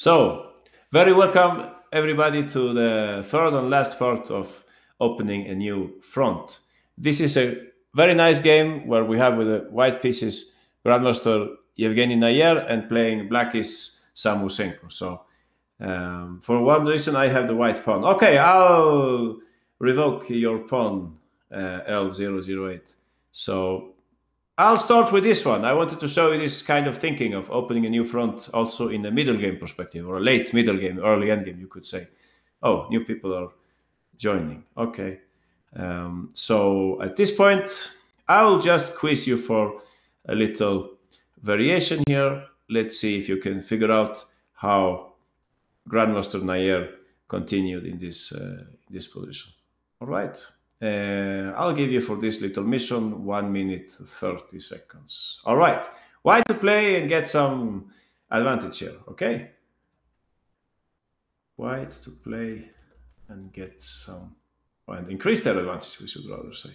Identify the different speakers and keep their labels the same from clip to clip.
Speaker 1: So, very welcome everybody to the third and last part of opening a new front. This is a very nice game where we have with the white pieces Grandmaster Yevgeny Najer and playing black is Sam Usenko. So, um, for one reason, I have the white pawn. Okay, I'll revoke your pawn, uh, L008. So I'll start with this one. I wanted to show you this kind of thinking of opening a new front also in the middle game perspective or a late middle game, early end game, you could say. Oh, new people are joining. Okay. Um, so at this point, I'll just quiz you for a little variation here. Let's see if you can figure out how Grandmaster Najer continued in this, uh, this position. All right. Uh, I'll give you for this little mission 1 minute 30 seconds. All right. Why to play and get some advantage here, okay? White to play and get some, and increase their advantage, we should rather say.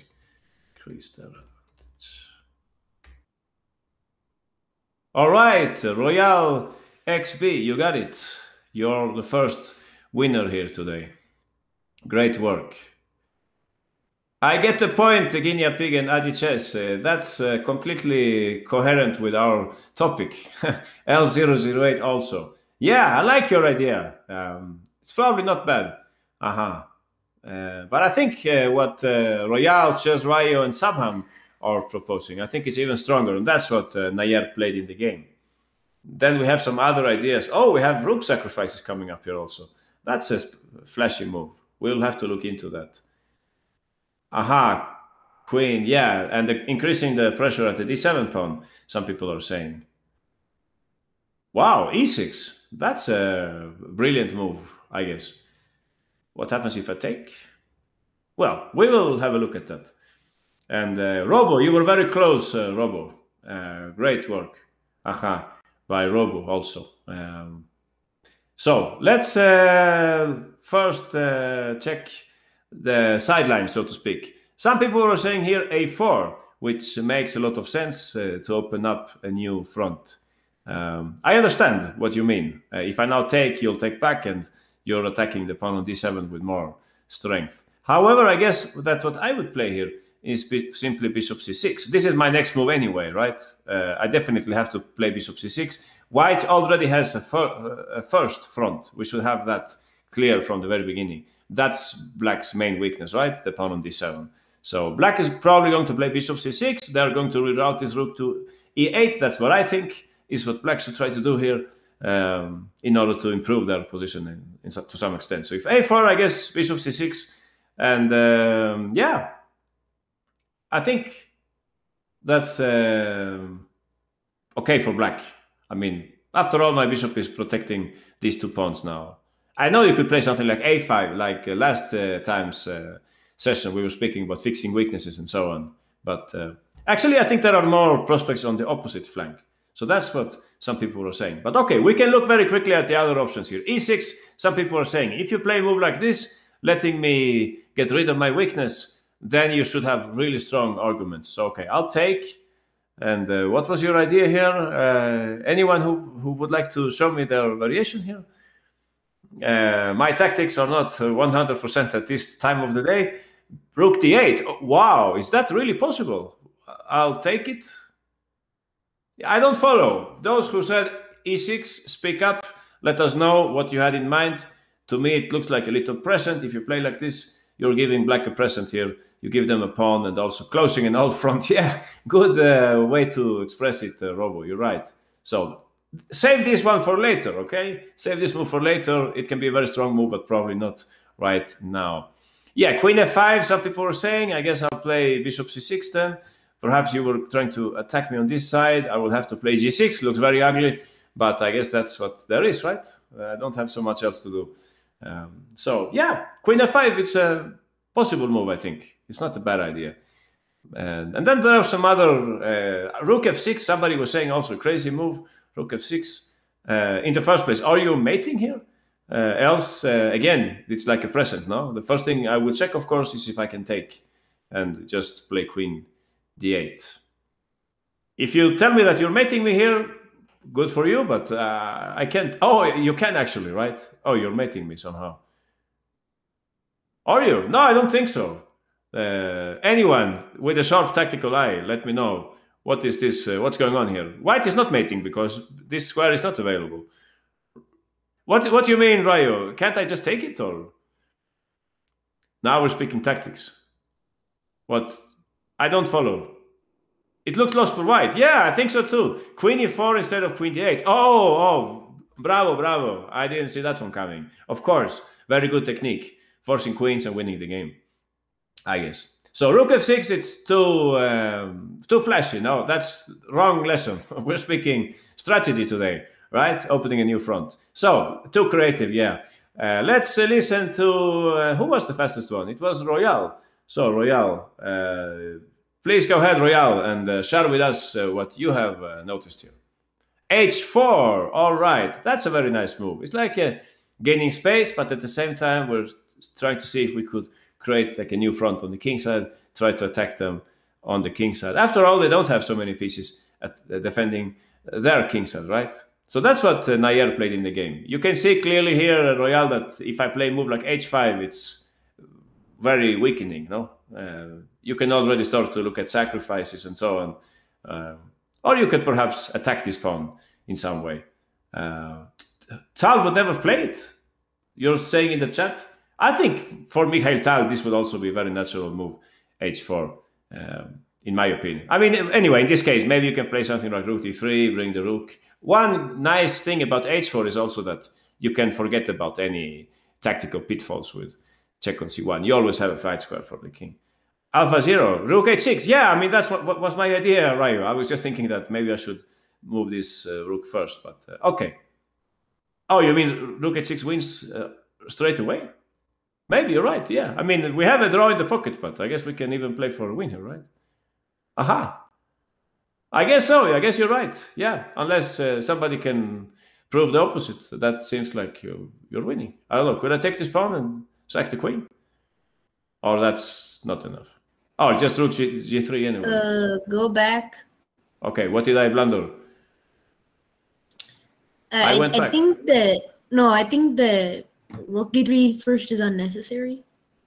Speaker 1: Increase their advantage. All right, Royal XB, you got it. You're the first winner here today. Great work. I get the point, Guinea Pig and Adiches. Uh, that's uh, completely coherent with our topic. L008 also. Yeah, I like your idea. Um, it's probably not bad. Uh-huh. Uh, but I think uh, what uh, Royale, Chess, Rayo, and Sabham are proposing, I think is even stronger. And that's what uh, Najer played in the game. Then we have some other ideas. Oh, we have rook sacrifices coming up here also. That's a flashy move. We'll have to look into that. Aha, queen, yeah, and the, increasing the pressure at the d7 pawn, some people are saying. Wow, e6, that's a brilliant move, I guess. What happens if I take? Well, we will have a look at that. And uh, Robo, you were very close, uh, Robo. Uh, great work. Aha, by Robo also. Um, so let's uh, first uh, check the sideline, so to speak. Some people are saying here a4, which makes a lot of sense uh, to open up a new front. Um, I understand what you mean. Uh, if I now take, you'll take back, and you're attacking the pawn on d7 with more strength. However, I guess that what I would play here is simply bishop c6. This is my next move anyway, right? Uh, I definitely have to play bishop c6. White already has a, fir a first front. We should have that clear from the very beginning. That's black's main weakness, right? The pawn on d7. So black is probably going to play bishop c6. They're going to reroute this rook to e8. That's what I think is what black should try to do here um, in order to improve their position in, in, to some extent. So if a4, I guess bishop c6. And um, yeah, I think that's uh, okay for black. I mean, after all, my bishop is protecting these two pawns now. I know you could play something like a5, like uh, last uh, time's uh, session we were speaking about fixing weaknesses and so on. But uh, actually, I think there are more prospects on the opposite flank. So that's what some people are saying. But okay, we can look very quickly at the other options here. E6, some people are saying, if you play a move like this, letting me get rid of my weakness, then you should have really strong arguments. So, okay, I'll take. And uh, what was your idea here? Uh, anyone who, who would like to show me their variation here? Uh, my tactics are not 100% at this time of the day. Rook d8. wow, is that really possible? I'll take it. I don't follow. Those who said e6, speak up. Let us know what you had in mind. To me, it looks like a little present. If you play like this, you're giving black a present here. You give them a pawn and also closing an old front. Yeah, good uh, way to express it, uh, Robo. You're right. So save this one for later, okay? Save this move for later. It can be a very strong move, but probably not right now. Yeah, queen f5, some people were saying. I guess I'll play bishop c6 then. Perhaps you were trying to attack me on this side. I will have to play g6. Looks very ugly, but I guess that's what there is, right? I don't have so much else to do. Um, so, yeah, queen f5, it's a possible move, I think. It's not a bad idea. And, and then there are some other... Uh, rook f6, somebody was saying also crazy move rook f6. Uh, in the first place, are you mating here? Uh, else, uh, again, it's like a present, no? The first thing I would check, of course, is if I can take and just play queen d8. If you tell me that you're mating me here, good for you, but uh, I can't. Oh, you can actually, right? Oh, you're mating me somehow. Are you? No, I don't think so. Uh, anyone with a sharp tactical eye, let me know what is this? Uh, what's going on here? White is not mating because this square is not available. What What do you mean, Ryo? Can't I just take it or? Now we're speaking tactics. What? I don't follow. It looks lost for white. Yeah, I think so too. Queen e4 instead of queen d8. Oh, oh, bravo, bravo. I didn't see that one coming. Of course, very good technique. Forcing queens and winning the game, I guess. So rook f6, it's too um, too flashy. No, that's wrong lesson. We're speaking strategy today, right? Opening a new front. So too creative, yeah. Uh, let's uh, listen to uh, who was the fastest one? It was Royale. So Royale, uh, please go ahead, Royale, and uh, share with us uh, what you have noticed here. H4, all right, that's a very nice move. It's like gaining space, but at the same time, we're trying to see if we could create like a new front on the king side, try to attack them on the king side. After all, they don't have so many pieces at defending their king side, right? So that's what uh, played in the game. You can see clearly here, Royale, that if I play move like h5, it's very weakening. No, uh, you can already start to look at sacrifices and so on, uh, or you could perhaps attack this pawn in some way. Uh, Tal would never play it. You're saying in the chat. I think for Mikhail Tal, this would also be a very natural move, h4. Um, in my opinion. I mean, anyway, in this case, maybe you can play something like rook d3, bring the rook one nice thing about h4 is also that you can forget about any tactical pitfalls with check on c1. You always have a flight square for the king. Alpha zero, rook h6. Yeah, I mean that's what, what was my idea, Ryo. I was just thinking that maybe I should move this uh, rook first, but uh, okay. Oh, you mean rook h6 wins uh, straight away? Maybe you're right. Yeah, I mean we have a draw in the pocket, but I guess we can even play for a win here, right? Aha. I guess so. I guess you're right. Yeah, unless uh, somebody can prove the opposite. That seems like you're, you're winning. I don't know. Could I take this pawn and sack the queen? Or that's not enough. Oh, just rook G- g3 anyway.
Speaker 2: Uh, go back.
Speaker 1: Okay, what did I blunder?
Speaker 2: Uh, I, went I, back. I think the. no, I think the rook d3 first is unnecessary.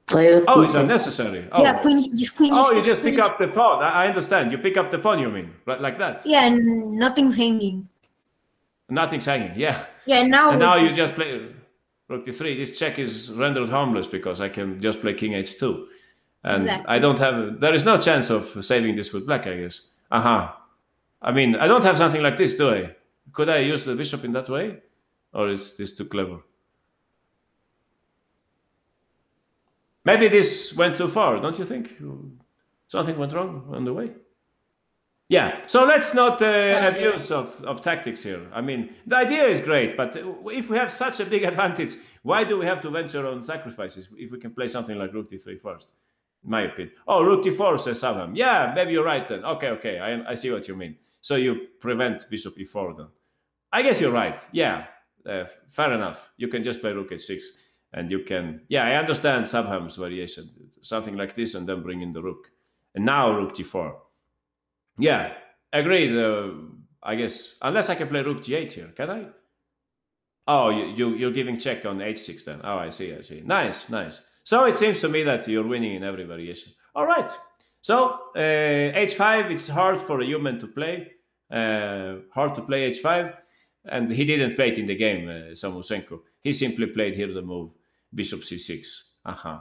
Speaker 1: Play oh, it's unnecessary. Oh.
Speaker 2: Yeah, queen, just queen.
Speaker 1: Oh, you just pick up the pawn. I understand. You pick up the pawn. You mean like that?
Speaker 2: Yeah, and nothing's hanging.
Speaker 1: Nothing's hanging. Yeah.
Speaker 2: Yeah. Now.
Speaker 1: And now you just play rook d3. This check is rendered harmless because I can just play king h2, and exactly. I don't have. There is no chance of saving this with black. I guess. Aha. Uh-huh. I mean, I don't have something like this, do I? Could I use the bishop in that way, or is this too clever? Maybe this went too far, don't you think? Something went wrong on the way. Yeah, so let's not uh, abuse of, of tactics here. I mean, the idea is great, but if we have such a big advantage, why do we have to venture on sacrifices if we can play something like rook d3 first? In my opinion. Oh, rook d4 says Sabham. Yeah, maybe you're right then. Okay, okay, I, I see what you mean. So you prevent bishop e4 then. I guess you're right. Yeah, uh, fair enough. You can just play rook h6 and you can yeah i understand Sabham's variation something like this and then bring in the rook. And now rook g4 yeah agreed uh, i guess. Unless i can play rook g8 here can i? Oh you, you you're giving check on h6 then. Oh i see i see. Nice nice. So it seems to me that you're winning in every variation. All right. So uh, h5 it's hard for a human to play uh, hard to play h5 and he didn't play it in the game uh, Samosenko. he simply played here the move bishop c6. Uh-huh.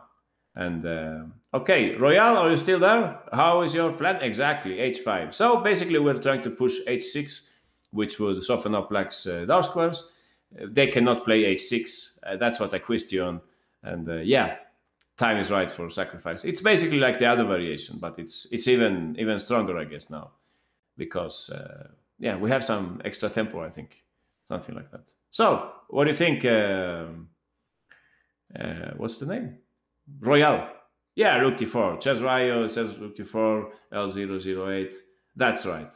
Speaker 1: And uh, okay, Royale, are you still there? How is your plan? Exactly, h5. So basically, we're trying to push h6, which would soften up black's uh, dark squares. They cannot play h6. Uh, that's what I quizzed you on. And uh, yeah, time is right for sacrifice. It's basically like the other variation, but it's it's even even stronger, I guess now, because uh, yeah, we have some extra tempo. I think something like that. So, what do you think? Uh, what's the name? Royale. Yeah, Rook d4. Chess Ryo says Rook d4, L008. That's right.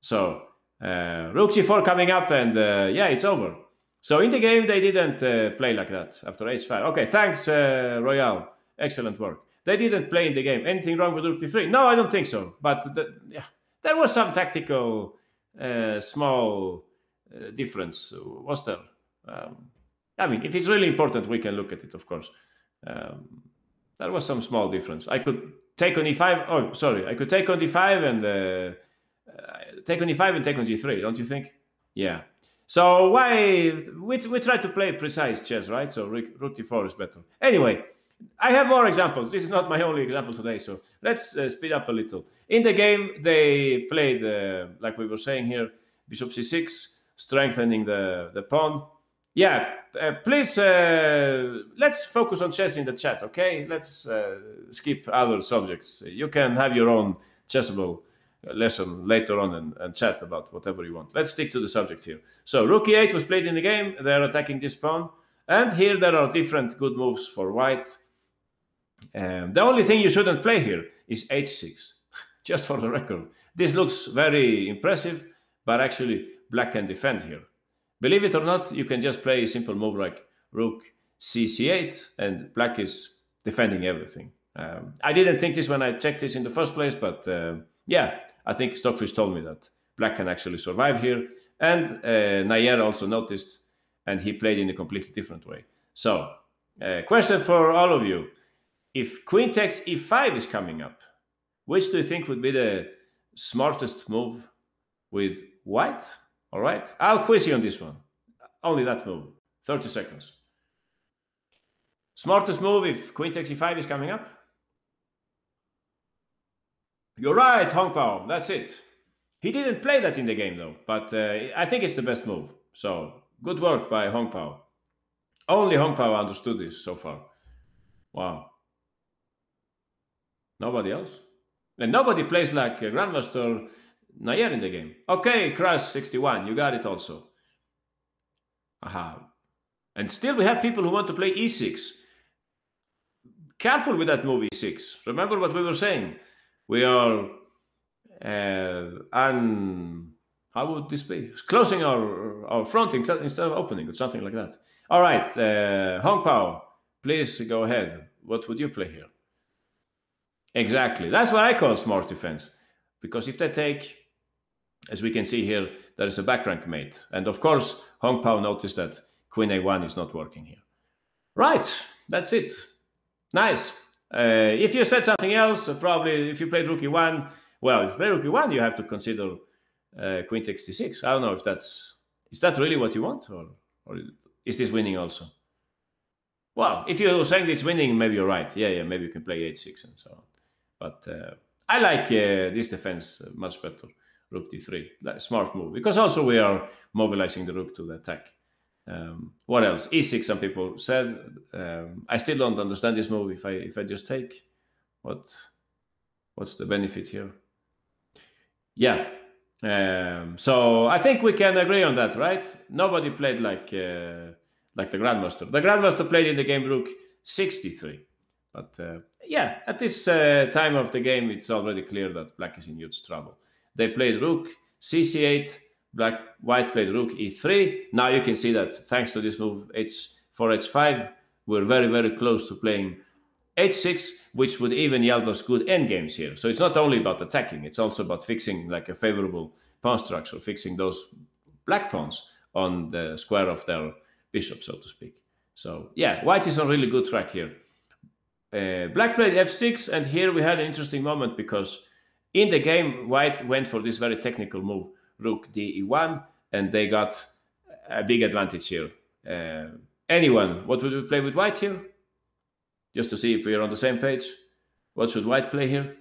Speaker 1: So, uh, Rook g4 coming up, and uh, yeah, it's over. So, in the game, they didn't uh, play like that after h5. Okay, thanks, uh, Royale. Excellent work. They didn't play in the game. Anything wrong with Rook d3? No, I don't think so. But the, yeah, there was some tactical, uh, small uh, difference was there? Um, I mean, if it's really important, we can look at it, of course. Um, there was some small difference. I could take on e5. Oh, sorry, I could take on d5 and uh, uh, take on e5 and take on g3. Don't you think? Yeah. So why we, we try to play precise chess, right? So rook d4 is better. Anyway, I have more examples. This is not my only example today, so let's uh, speed up a little. In the game, they played, uh, like we were saying here, bishop c6, strengthening the, the pawn. Yeah, uh, please, uh, let's focus on chess in the chat, okay? Let's uh, skip other subjects. You can have your own chessable lesson later on and, and, chat about whatever you want. Let's stick to the subject here. So rook e8 was played in the game. They're attacking this pawn. And here there are different good moves for white. Um, the only thing you shouldn't play here is h6, just for the record. This looks very impressive, but actually black can defend here. Believe it or not, you can just play a simple move like rook cc8 and black is defending everything. Um, I didn't think this when I checked this in the first place, but uh, yeah, I think Stockfish told me that black can actually survive here. And uh, Najer also noticed, and he played in a completely different way. So, uh, question for all of you if queen takes e5 is coming up, which do you think would be the smartest move with white? All right, I'll quiz you on this one. Only that move. 30 seconds. Smartest move if queen takes e5 is coming up? You're right, Hong Pao. That's it. He didn't play that in the game though, but uh, I think it's the best move. So good work by Hong Pao. Only Hong Pao understood this so far. Wow. Nobody else? And nobody plays like Grandmaster Najer in the game. Okay, Crash 61, you got it also. Aha. And still we have people who want to play e6. Careful with that move e6. Remember what we were saying. We are uh, un, how would this be? Closing our, our front instead of opening or something like that. All right, uh, Hong Pao, please go ahead. What would you play here? Exactly. That's what I call smart defense. Because if they take, as we can see here, there is a back rank mate. And of course, Hong Pao noticed that queen a1 is not working here. Right, that's it. Nice. Uh, if you said something else, uh, probably if you played rook e1, well, if you play rook e1, you have to consider uh, queen takes d6. I don't know if that's, is that really what you want? Or, or is this winning also? Well, if you're saying it's winning, maybe you're right. Yeah, yeah, maybe you can play h6 and so on. But uh, I like uh, this defense much better. Rook d3, smart move because also we are mobilizing the rook to the attack. Um, what else? E6. Some people said. Um, I still don't understand this move. If I if I just take, what what's the benefit here? Yeah. Um, so I think we can agree on that, right? Nobody played like uh, like the grandmaster. The grandmaster played in the game rook 63. But uh, yeah, at this uh, time of the game, it's already clear that black is in huge trouble. They played rook cc8, black white played rook e3. Now you can see that thanks to this move h4 h5, we're very very close to playing h6, which would even yield us good endgames here. So it's not only about attacking; it's also about fixing like a favorable pawn structure, fixing those black pawns on the square of their bishop, so to speak. So yeah, white is on really good track here. Uh, black played f6, and here we had an interesting moment because in the game, white went for this very technical move, rook d1, and they got a big advantage here. Uh, anyone, what would we play with white here? Just to see if we are on the same page. What should white play here?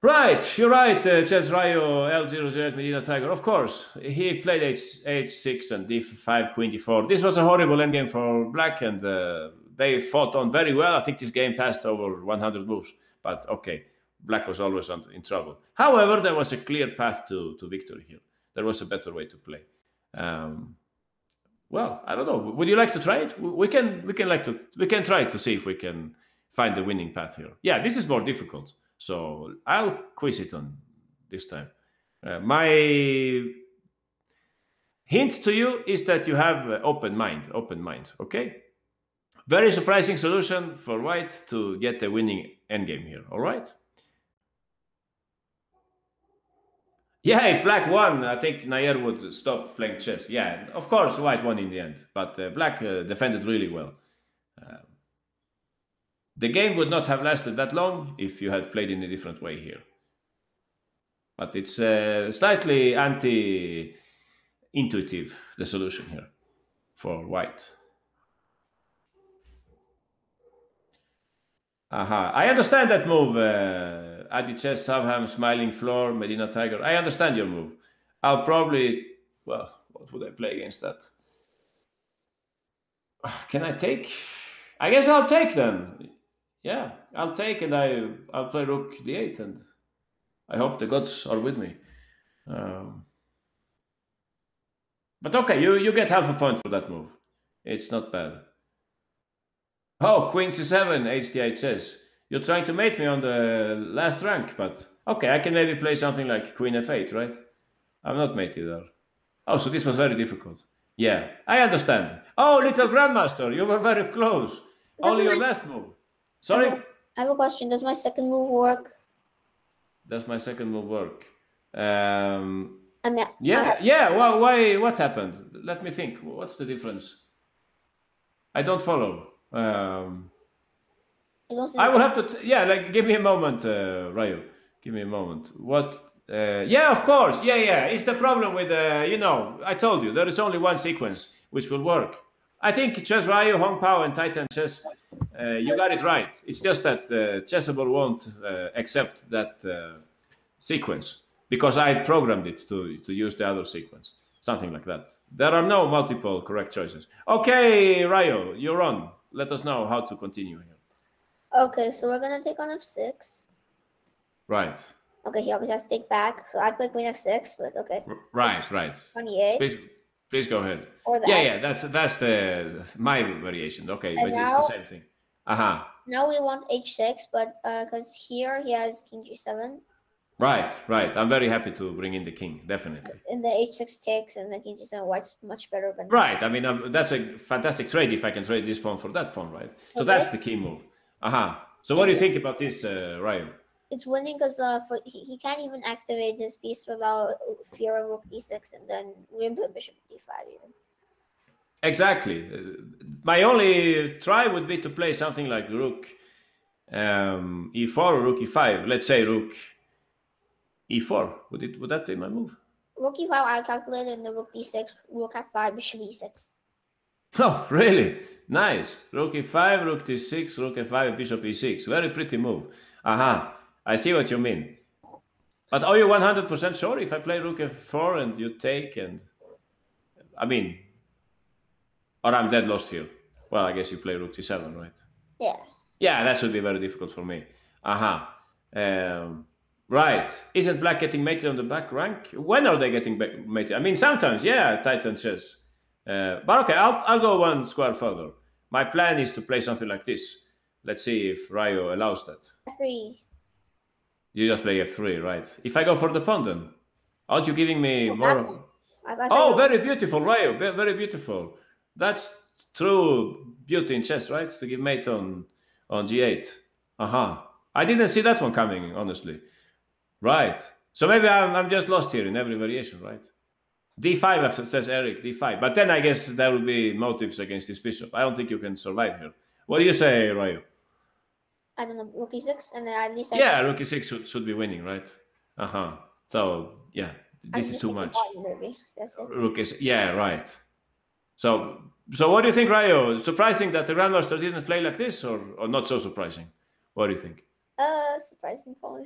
Speaker 1: Right, you're right, uh, Chess Rayo L008 Medina Tiger. Of course, he played h, h6 and d5, queen d4. This was a horrible endgame for black, and uh, they fought on very well. I think this game passed over 100 moves, but okay, black was always in trouble. However, there was a clear path to, to victory here. There was a better way to play. Um, well, I don't know. Would you like to try it? We can we can like to we can try to see if we can find the winning path here. Yeah, this is more difficult. So I'll quiz it on this time. Uh, my hint to you is that you have open mind, open mind. Okay, very surprising solution for white to get the winning endgame here, all right? Yeah, if black won, I think Najer would stop playing chess. Yeah, of course, white won in the end, but uh, black uh, defended really well. Uh, the game would not have lasted that long if you had played in a different way here. But it's uh, slightly anti intuitive, the solution here for white. Aha, I understand that move. Adi Chess, Savham, Smiling Floor, Medina Tiger. I understand your move. I'll probably, well, what would I play against that? Can I take? I guess I'll take then. Yeah, I'll take and I I'll play Rook d8 and I hope the gods are with me. Um, but okay, you you get half a point for that move. It's not bad. Oh, Queen c7, HDH says. You're trying to mate me on the last rank, but okay, I can maybe play something like Queen f8, right? I'm not mated there. Oh, so this was very difficult. Yeah, I understand. Oh, little grandmaster, you were very close.
Speaker 3: Does
Speaker 1: Only your last move. Sorry?
Speaker 3: I have a question. Does my second move work?
Speaker 1: Does my second move work? Um,
Speaker 3: I mean,
Speaker 1: yeah, yeah. Why, why? What happened? Let me think. What's the difference? I don't follow. Um,
Speaker 3: I don't see
Speaker 1: I will have to. T- yeah, like give me a moment, uh, Ryu. Give me a moment. What? Uh, yeah, of course. Yeah, yeah. It's the problem with uh, you know. I told you there is only one sequence which will work. I think Chess Ryu, Hong Pao, and Titan Chess. Uh, you got it right. It's just that uh, Chessable won't uh, accept that uh, sequence because I programmed it to to use the other sequence. Something like that. There are no multiple correct choices. Okay, Ryo, you're on. Let us know how to continue here.
Speaker 3: Okay, so we're gonna take on f6.
Speaker 1: Right.
Speaker 3: Okay, he obviously has to take back. So I play queen f6, but okay,
Speaker 1: Right, right.
Speaker 3: 28
Speaker 1: Please, please go ahead.
Speaker 3: or that.
Speaker 1: Yeah, yeah. That's that's the my variation. Okay, but
Speaker 3: And
Speaker 1: it's the same thing. Uh huh.
Speaker 3: Now we want h6, but uh because here he has king g7,
Speaker 1: Right, right. I'm very happy to bring in the king. Definitely.
Speaker 3: and the h6 takes, and the king g7 white's much better than
Speaker 1: Right. I mean, um, that's a fantastic trade if I can trade this pawn for that pawn, right? So,
Speaker 3: So
Speaker 1: that's
Speaker 3: this-
Speaker 1: the key move. Uh huh. So what do you think about this, uh, Ryan?
Speaker 3: It's winning because uh, for he, he can't even activate his piece without fear of rook d6, and then we play bishop d5 even.
Speaker 1: Exactly. Uh, my only try would be to play something like rook um, e4 or rook e5. Let's say rook e4. Would it? Would that be my move?
Speaker 3: Rook e5 I calculated, and the rook d6, rook f5, bishop e e6.
Speaker 1: Oh, really? Nice. Rook e5, rook d6, rook f5, bishop e6. Very pretty move. Aha. I see what you mean. But are you 100% sure if I play rook f4 and you take and. I mean. Or I'm dead lost here. Well, I guess you play rook d7, right?
Speaker 3: Yeah.
Speaker 1: Yeah, that should be very difficult for me. Aha. Um, right. Isn't black getting mated on the back rank? When are they getting mated? I mean, sometimes, yeah, Titan chess. Uh, but okay, I'll, I'll go one square further. My plan is to play something like this. Let's see if Ryo allows that.
Speaker 3: F3.
Speaker 1: You just play f3, right? If I go for the pawn, then aren't you giving me more?
Speaker 3: I, I
Speaker 1: Oh, very beautiful, Ryo. Ve- Very beautiful. That's true beauty in chess, right? To give mate on on g8. Uh-huh. I didn't see that one coming, honestly. Right. So maybe I'm, I'm just lost here in every variation, right? D5 says Eric, d5. But then I guess there will be motives against this bishop. I don't think you can survive here. What do you say, Ryo?
Speaker 3: I don't know, rook e6, and then at least I
Speaker 1: Yeah, rook e6 should, should be winning, right? Uh-huh. So, yeah, this is too much.
Speaker 3: pawn, Maybe. That's it.
Speaker 1: Rook is yeah right. So so what do you think, Ryo? Surprising that the Grandmaster didn't play like this, or or not so surprising? What do you think?
Speaker 3: Uh, surprising pawn.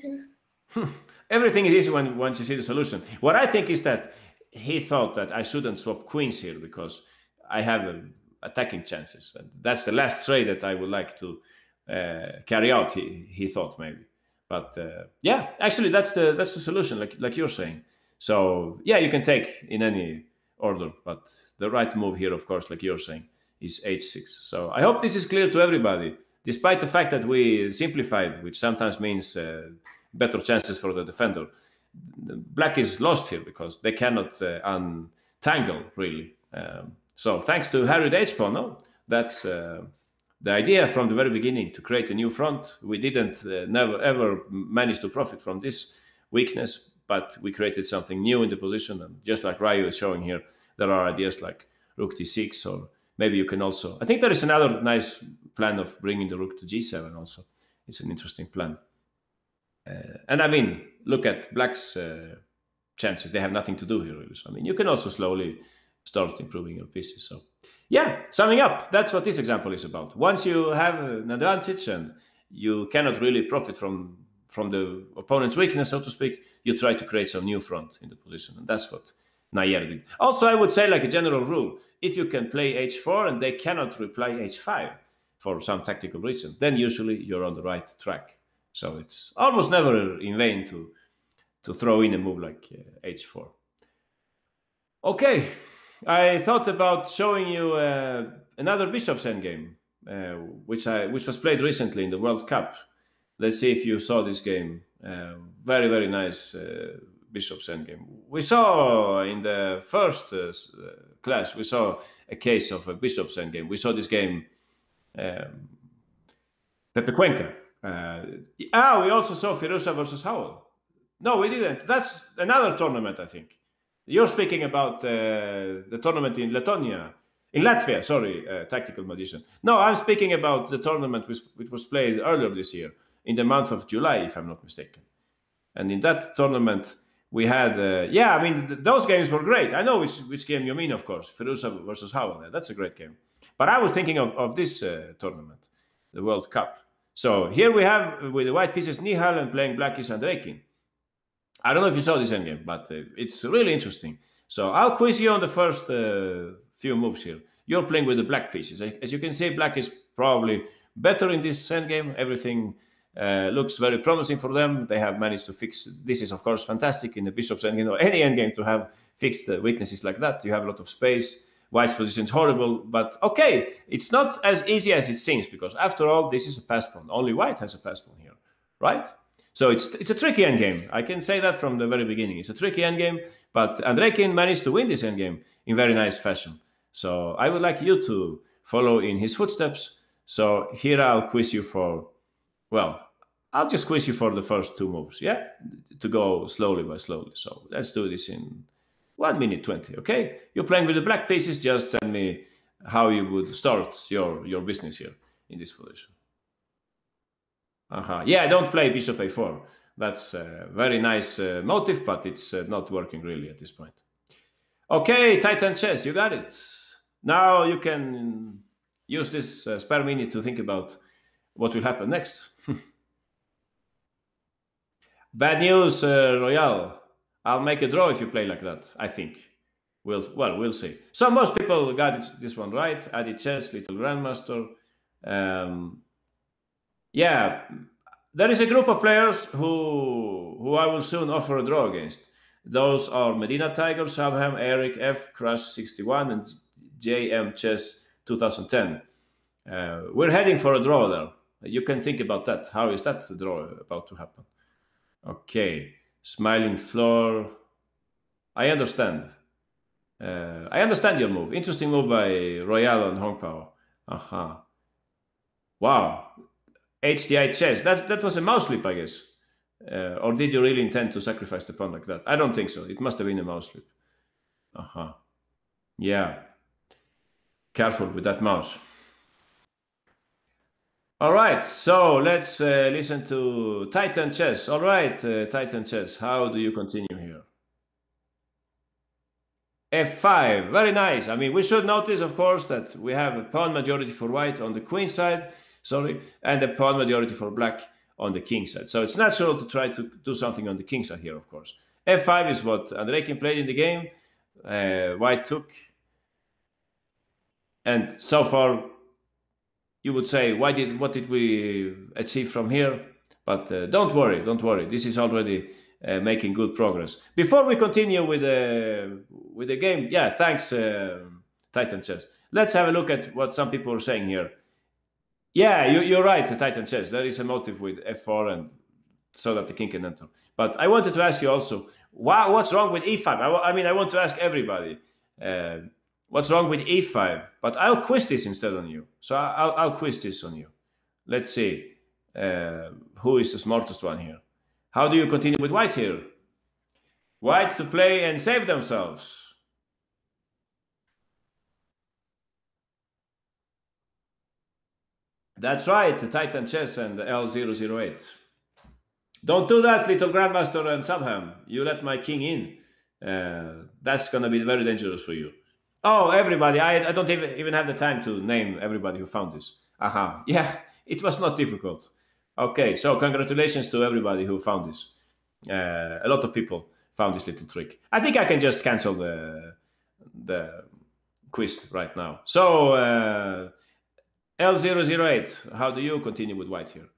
Speaker 1: Everything is easy when once you see the solution. What I think is that he thought that I shouldn't swap queens here because I have uh, attacking chances, and that's the last trade that I would like to uh, carry out. He he thought maybe, but uh, yeah, actually that's the that's the solution, like like you're saying. So yeah, you can take in any order, but the right move here, of course, like you're saying, is h6. So I hope this is clear to everybody, despite the fact that we simplified, which sometimes means uh, better chances for the defender. Black is lost here because they cannot uh, untangle really. Um, so thanks to Harry H. no, that's uh, the idea from the very beginning to create a new front. We didn't uh, never ever manage to profit from this weakness, but we created something new in the position. And just like Ryu is showing here, there are ideas like rook d6, or maybe you can also. I think there is another nice plan of bringing the rook to g7 also. It's an interesting plan. Uh, and I mean, look at black's uh, chances. They have nothing to do here, really. So, I mean, you can also slowly start improving your pieces. So, yeah, summing up, that's what this example is about. Once you have an advantage and you cannot really profit from from the opponent's weakness, so to speak, you try to create some new front in the position, and that's what Najer did. Also, I would say, like a general rule, if you can play h4 and they cannot reply h5 for some tactical reason, then usually you're on the right track. So it's almost never in vain to to throw in a move like uh, h4. Okay, I thought about showing you uh, another bishop's endgame, uh, which I which was played recently in the World Cup. Let's see if you saw this game. Uh, very very nice uh, bishop's endgame. We saw in the first uh, class we saw a case of a bishop's endgame. We saw this game. Um, Pepe Cuenca. Ah, we also saw Firouzja versus Howell. No, we didn't. That's another tournament, I think. You're speaking about uh, the tournament in Letonia, in Latvia. Sorry, uh, tactical magician. No, I'm speaking about the tournament which, which was played earlier this year in the month of July, if I'm not mistaken. And in that tournament, we had, uh, yeah, I mean, th- those games were great. I know which, which game you mean, of course, Firouzja versus Howell. That's a great game. But I was thinking of, of this uh, tournament, the World Cup. So here we have with the white pieces Nihal and playing black is Andreikin. I don't know if you saw this endgame, but uh, it's really interesting. So I'll quiz you on the first uh, few moves here. You're playing with the black pieces. As you can see, black is probably better in this endgame. Everything uh, looks very promising for them. They have managed to fix. This is of course fantastic in the bishop's endgame or any endgame to have fixed weaknesses like that. You have a lot of space. White's position is horrible, but okay, it's not as easy as it seems because after all, this is a pass pawn. Only white has a pass pawn here, right? So it's it's a tricky endgame. I can say that from the very beginning. It's a tricky endgame, but Andreikin managed to win this endgame in very nice fashion. So I would like you to follow in his footsteps. So here I'll quiz you for, well, I'll just quiz you for the first two moves, yeah, to go slowly by slowly. So let's do this in one minute twenty. Okay, you're playing with the black pieces. Just tell me how you would start your your business here in this position. Uh-huh. Yeah, I don't play bishop a4. That's a very nice uh, motive, but it's uh, not working really at this point. Okay, Titan chess, you got it. Now you can use this uh, spare minute to think about what will happen next. Bad news, uh, Royale. I'll make a draw if you play like that, I think. We'll, well, we'll see. So most people got this one right. Adi Chess, Little Grandmaster. Um, yeah, there is a group of players who who I will soon offer a draw against. Those are Medina Tiger, Sabham, Eric F, Crush 61, and JM Chess 2010. Uh, we're heading for a draw there. You can think about that. How is that draw about to happen? Okay, smiling floor. I understand. Uh, I understand your move. Interesting move by Royale and Hong. Aha. Uh-huh. Wow, HDI chess. That that was a mouse slip, I guess. Uh, or did you really intend to sacrifice the pawn like that? I don't think so. It must have been a mouse slip. Uh huh. Yeah. Careful with that mouse. All right, so let's uh, listen to Titan Chess. All right, uh, Titan Chess, how do you continue here? F5, very nice. I mean, we should notice, of course, that we have a pawn majority for white on the queen side sorry, and a pawn majority for black on the king side. So it's natural to try to do something on the king side here, of course. f5 is what Andreikin played in the game. Uh, white took. And so far, you would say, why did what did we achieve from here? But uh, don't worry, don't worry. This is already uh, making good progress. Before we continue with the with the game, yeah, thanks, uh, Titan Chess. Let's have a look at what some people are saying here. Yeah, you, are right. Titan chess. There is a motive with f4 and so that the king can enter. But I wanted to ask you also, why, what's wrong with e5? I, I, mean, I want to ask everybody, uh, what's wrong with e5? But I'll quiz this instead on you. So I'll, I'll quiz this on you. Let's see uh, who is the smartest one here. How do you continue with white here? White to play and save themselves. That's right, the Titan Chess and the L008. Don't do that, little Grandmaster and Subham. You let my king in. Uh, that's gonna be very dangerous for you. Oh, everybody, I, I don't even, even have the time to name everybody who found this. Aha, yeah, it was not difficult. Okay, so congratulations to everybody who found this. Uh, a lot of people found this little trick. I think I can just cancel the the quiz right now. So uh, L008, how do you continue with white here?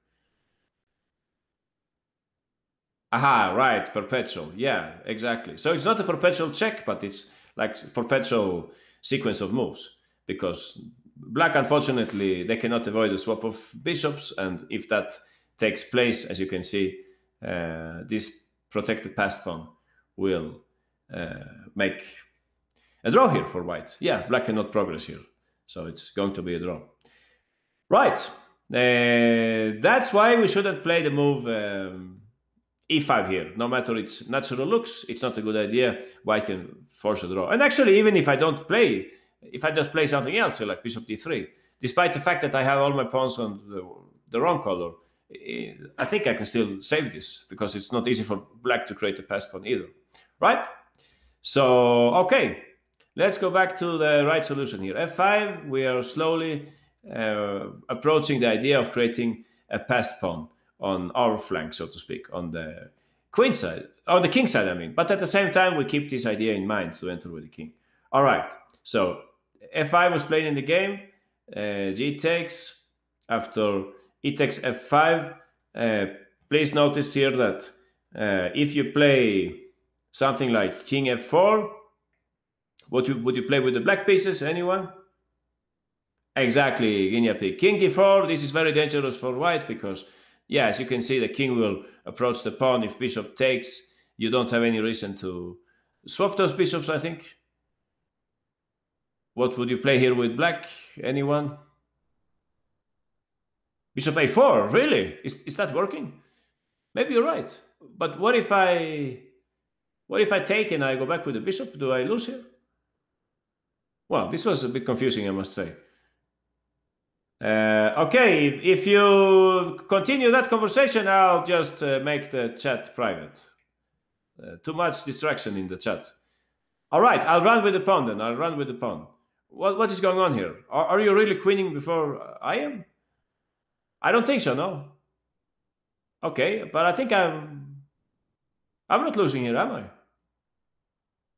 Speaker 1: Aha, right, perpetual. Yeah, exactly. So it's not a perpetual check, but it's like perpetual sequence of moves because black, unfortunately, they cannot avoid the swap of bishops, and if that takes place, as you can see, uh, this protected passed pawn will uh, make a draw here for white. Yeah, black cannot progress here, so it's going to be a draw. Right, uh, that's why we shouldn't play the move um, e5 here. No matter its natural looks, it's not a good idea. White can force a draw. And actually, even if I don't play, if I just play something else, like bishop d3, despite the fact that I have all my pawns on the, the wrong color, eh, I think I can still save this because it's not easy for black to create a pass pawn either, right? So, okay, let's go back to the right solution here. f5, we are slowly uh, approaching the idea of creating a passed pawn on our flank, so to speak, on the queen side, or the king side, I mean. But at the same time, we keep this idea in mind to enter with the king. All right, so f5 was played in the game. Uh, g takes after e takes f5. Uh, please notice here that uh, if you play something like king f4, what you, would you play with the black pieces? Anyone? Exactly, guinea pig. King d4, this is very dangerous for white because, yeah, as you can see, the king will approach the pawn. If bishop takes, you don't have any reason to swap those bishops, I think. What would you play here with black? Anyone? Bishop a4, really? Is, is that working? Maybe you're right. But what if I what if I take and I go back with the bishop? Do I lose here? Well, this was a bit confusing, I must say. Uh, okay, if you continue that conversation, I'll just uh, make the chat private. Uh, too much distraction in the chat. All right, I'll run with the pawn then. I'll run with the pawn. What, what is going on here? Are, are you really queening before I am? I don't think so, no. Okay, but I think I'm... I'm not losing here, am I?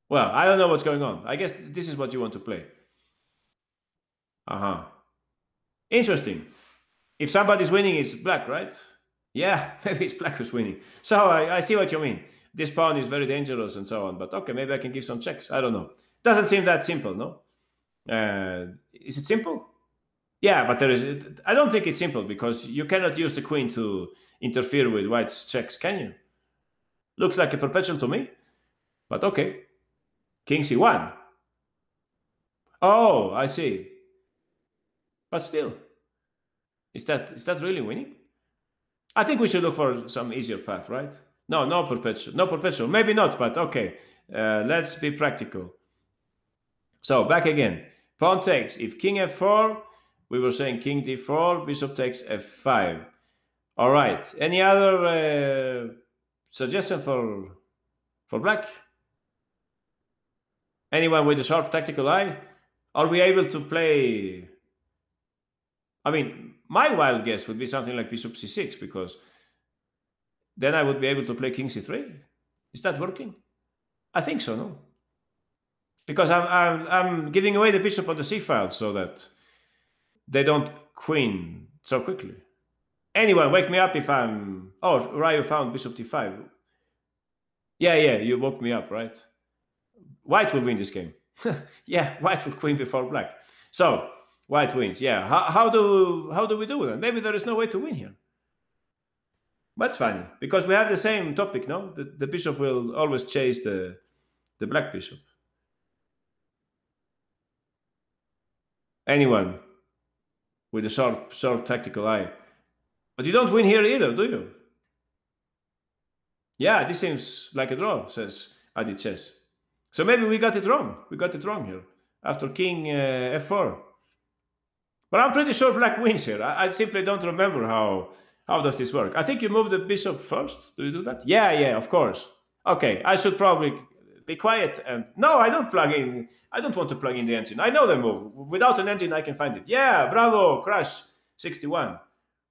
Speaker 1: Well, I don't know what's going on. I guess this is what you want to play. Uh-huh. Interesting. If somebody's winning, it's black, right? Yeah, maybe it's black who's winning. So I, I see what you mean. This pawn is very dangerous and so on. But okay, maybe I can give some checks. I don't know. Doesn't seem that simple, no? Uh, is it simple? Yeah, but there is. I don't think it's simple because you cannot use the queen to interfere with white's checks, can you? Looks like a perpetual to me, but okay. King c1. Oh, I see. But still, is that is that really winning? I think we should look for some easier path, right? No, no perpetual, no perpetual. Maybe not, but okay. Uh, let's be practical. So back again. Pawn takes. If king f4, we were saying king d4, bishop takes f5. All right. Any other uh, suggestion for for black? Anyone with a sharp tactical eye? Are we able to play I mean, my wild guess would be something like bishop c6 because then I would be able to play king c3. Is that working? I think so, no? Because I'm, I'm, I'm giving away the bishop on the c file so that they don't queen so quickly. Anyone, wake me up if I'm... Oh, Ryu found bishop d5. Yeah, yeah, you woke me up, right? White will win this game. yeah, white will queen before black. So, White wins. Yeah. How, how do how do we do that? Maybe there is no way to win here. That's fine because we have the same topic. No, the, the bishop will always chase the the black bishop. Anyone with a sharp sharp tactical eye, but you don't win here either, do you? Yeah, this seems like a draw. Says the chess. So maybe we got it wrong. We got it wrong here after king uh, f4. But I'm pretty sure black wins here. I, I, simply don't remember how how does this work. I think you move the bishop first. Do you do that? Yeah, yeah, of course. Okay, I should probably be quiet and no, I don't plug in. I don't want to plug in the engine. I know the move. Without an engine, I can find it. Yeah, bravo, crash 61.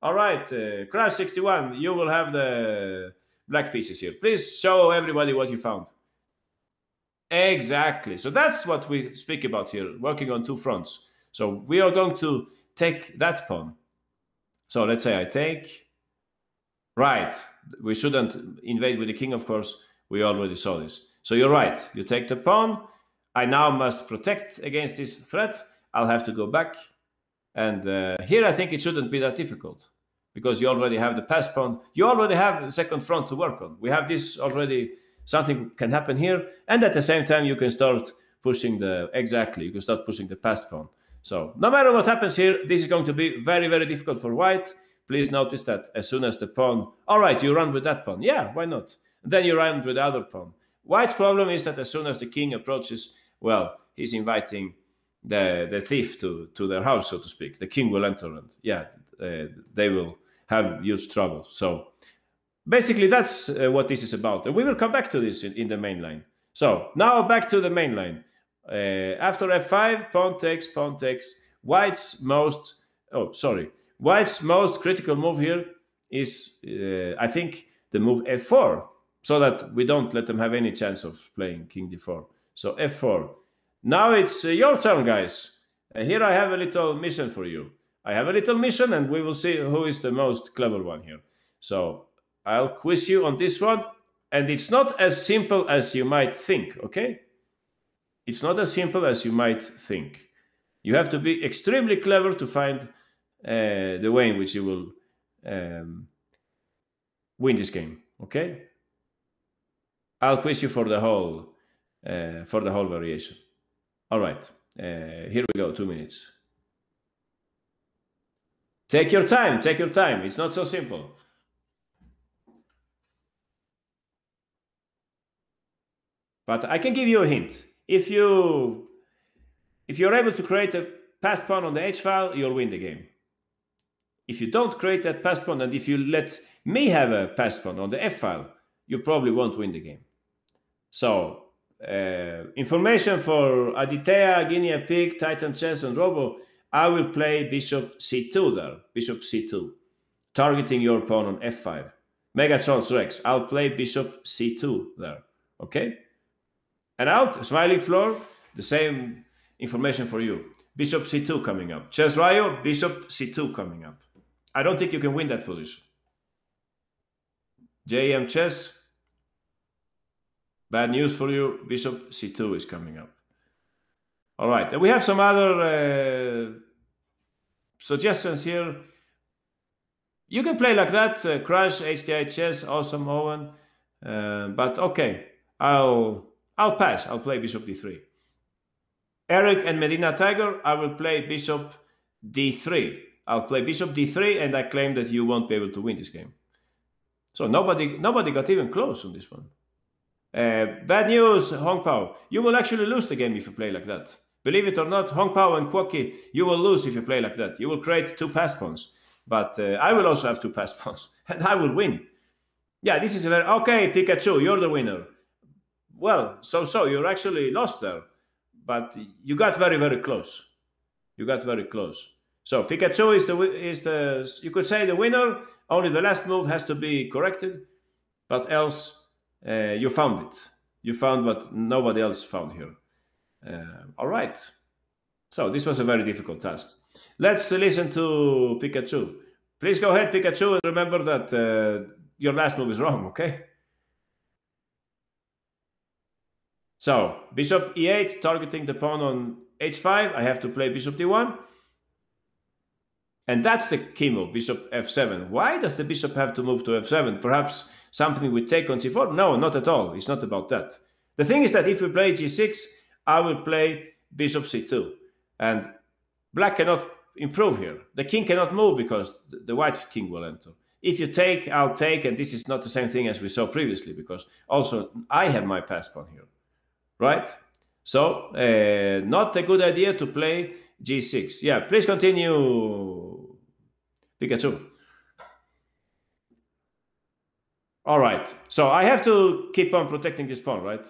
Speaker 1: All right, uh, crash 61. You will have the black pieces here. Please show everybody what you found. Exactly. So that's what we speak about here, working on two fronts. So we are going to take that pawn. So let's say I take. Right. We shouldn't invade with the king, of course. We already saw this. So you're right. You take the pawn. I now must protect against this threat. I'll have to go back. And uh, here I think it shouldn't be that difficult because you already have the pass pawn. You already have the second front to work on. We have this already something can happen here and at the same time you can start pushing the exactly you can start pushing the passed pawn so no matter what happens here this is going to be very very difficult for white. Please notice that as soon as the pawn all right you run with that pawn. Yeah why not? Then you run with the other pawn. White's problem is that as soon as the king approaches well he's inviting the the thief to to their house so to speak. The king will enter and yeah uh, they will have huge trouble. So basically that's uh, what this is about. And we will come back to this in, in the main line. So now back to the main line uh, after f5 pawn takes pawn takes. White's most oh sorry. White's most critical move here is uh, i think the move f4 so that we don't let them have any chance of playing king d4 so f4 now it's uh, your turn guys. Uh, here i have a little mission for you. I have a little mission and we will see who is the most clever one here. So I'll quiz you on this one. And it's not as simple as you might think, okay? It's not as simple as you might think. You have to be extremely clever to find uh, the way in which you will um, win this game, okay? I'll quiz you for the whole uh, for the whole variation. All right, uh, here we go. Two minutes. Take your time. Take your time. It's not so simple. But I can give you a hint. If you if you're able to create a passed pawn on the H file, you'll win the game. If you don't create that passed pawn, and if you let me have a passed pawn on the F file, you probably won't win the game. So, uh, information for Aditya, Guinea Pig, Titan Chess, and Robo, I will play bishop c2 there, bishop c2, targeting your pawn on f5. Mega Charles Rex, I'll play bishop c2 there, okay? And out, smiling floor, the same information for you. Bishop c2 coming up. Chess Rayo, bishop c2 coming up. I don't think you can win that position. JM chess, bad news for you. Bishop c2 is coming up. All right, and we have some other uh, suggestions here. You can play like that, uh, Crash, HDI chess, awesome Owen. Uh, but okay, I'll I'll pass. I'll play bishop d3. Eric and Medina Tiger, I will play bishop d3. I'll play bishop d3 and I claim that you won't be able to win this game. So nobody nobody got even close on this one. Uh, bad news, Hong Pao. You will actually lose the game if you play like that. Believe it or not, Hong Pao and Kwokey, you will lose if you play like that. You will create two pass pawns. But uh, I will also have two pass pawns. And I will win. Yeah, this is a very... Okay, Pikachu, you're the winner well, so so you're actually lost there, but you got very very close. You got very close. So Pikachu is the is the you could say the winner. Only the last move has to be corrected, but else uh, you found it. You found what nobody else found here. Uh, all right. So this was a very difficult task. Let's listen to Pikachu. Please go ahead, Pikachu, and remember that uh, your last move is wrong. Okay. So bishop e8, targeting the pawn on h5. I have to play bishop d1. And that's the key move, bishop f7. Why does the bishop have to move to f7? Perhaps something with take on c4? No, not at all. It's not about that. The thing is that if we play g6, I will play bishop c2. And black cannot improve here. The king cannot move because the white king will enter. If you take, I'll take, and this is not the same thing as we saw previously because also I have my pass pawn here, right? So uh, not a good idea to play g6. Yeah, please continue, Pikachu. All right, so I have to keep on protecting this pawn, right?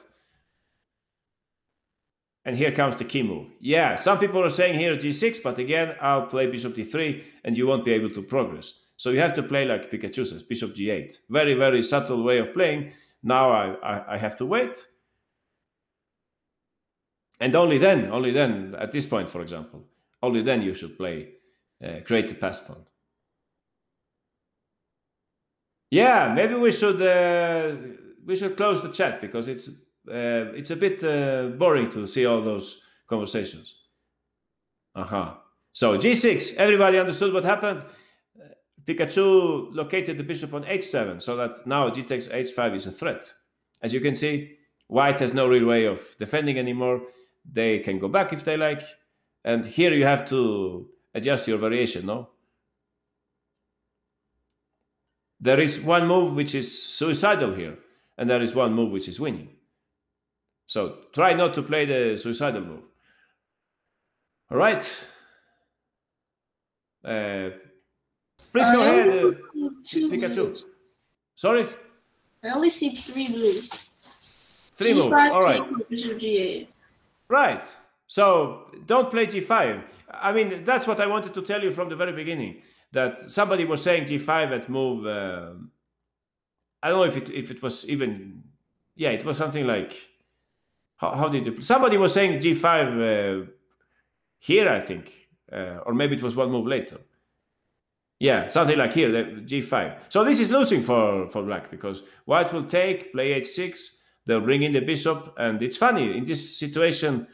Speaker 1: And here comes the key move. Yeah, some people are saying here g6, but again, I'll play bishop d3 and you won't be able to progress. So you have to play like Pikachu says, bishop g8. Very, very subtle way of playing. Now I, I, I have to wait. And only then, only then, at this point, for example, only then you should play, uh, create the pass pawn. Yeah, maybe we should uh, we should close the chat because it's uh, it's a bit uh, boring to see all those conversations. Uh huh. So g6, everybody understood what happened. Uh, Pikachu located the bishop on h7, so that now g takes h5 is a threat. As you can see, white has no real way of defending anymore. They can go back if they like, and here you have to adjust your variation. No, there is one move which is suicidal here, and there is one move which is winning. So try not to play the suicidal move. All right. Uh, please go
Speaker 4: I
Speaker 1: ahead, uh, Pikachu.
Speaker 4: blues.
Speaker 1: Sorry,
Speaker 4: I only see three blues.
Speaker 1: three moves.
Speaker 4: G5,
Speaker 1: All right,
Speaker 4: G2, G8.
Speaker 1: Right. So don't play g5. I mean, that's what I wanted to tell you from the very beginning. That somebody was saying g5 at move. um I don't know if it if it was even. Yeah, it was something like. How, how did? Somebody was saying g5 uh, here, I think, uh, or maybe it was one move later. Yeah, something like here, the g5. So this is losing for for black because white will take, play h6. They'll bring in the bishop, and it's funny in this situation.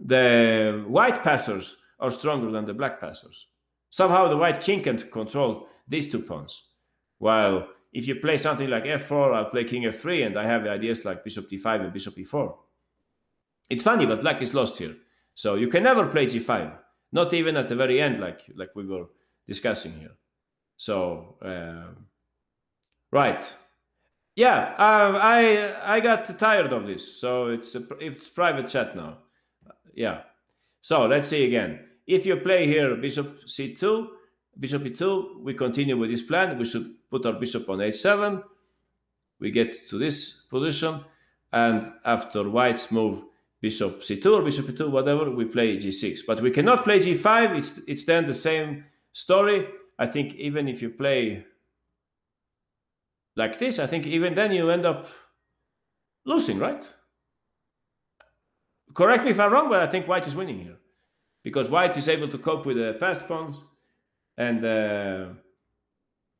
Speaker 1: The white passers are stronger than the black passers. Somehow the white king can control these two pawns, while if you play something like f4, I'll play king f3, and I have ideas like bishop d5 and bishop e4. It's funny, but black is lost here. So you can never play g5, not even at the very end, like like we were discussing here. So uh, right, yeah, uh, I I got tired of this, so it's a, it's private chat now. Yeah. So let's see again. If you play here bishop c2, bishop e2, we continue with this plan. We should put our bishop on h7. We get to this position, and after white's move bishop c2 or bishop e2, whatever, we play g6. But we cannot play g5. It's it's then the same story. I think even if you play like this, I think even then you end up losing, right? Correct me if I'm wrong, but I think white is winning here because white is able to cope with the passed pawns, and uh,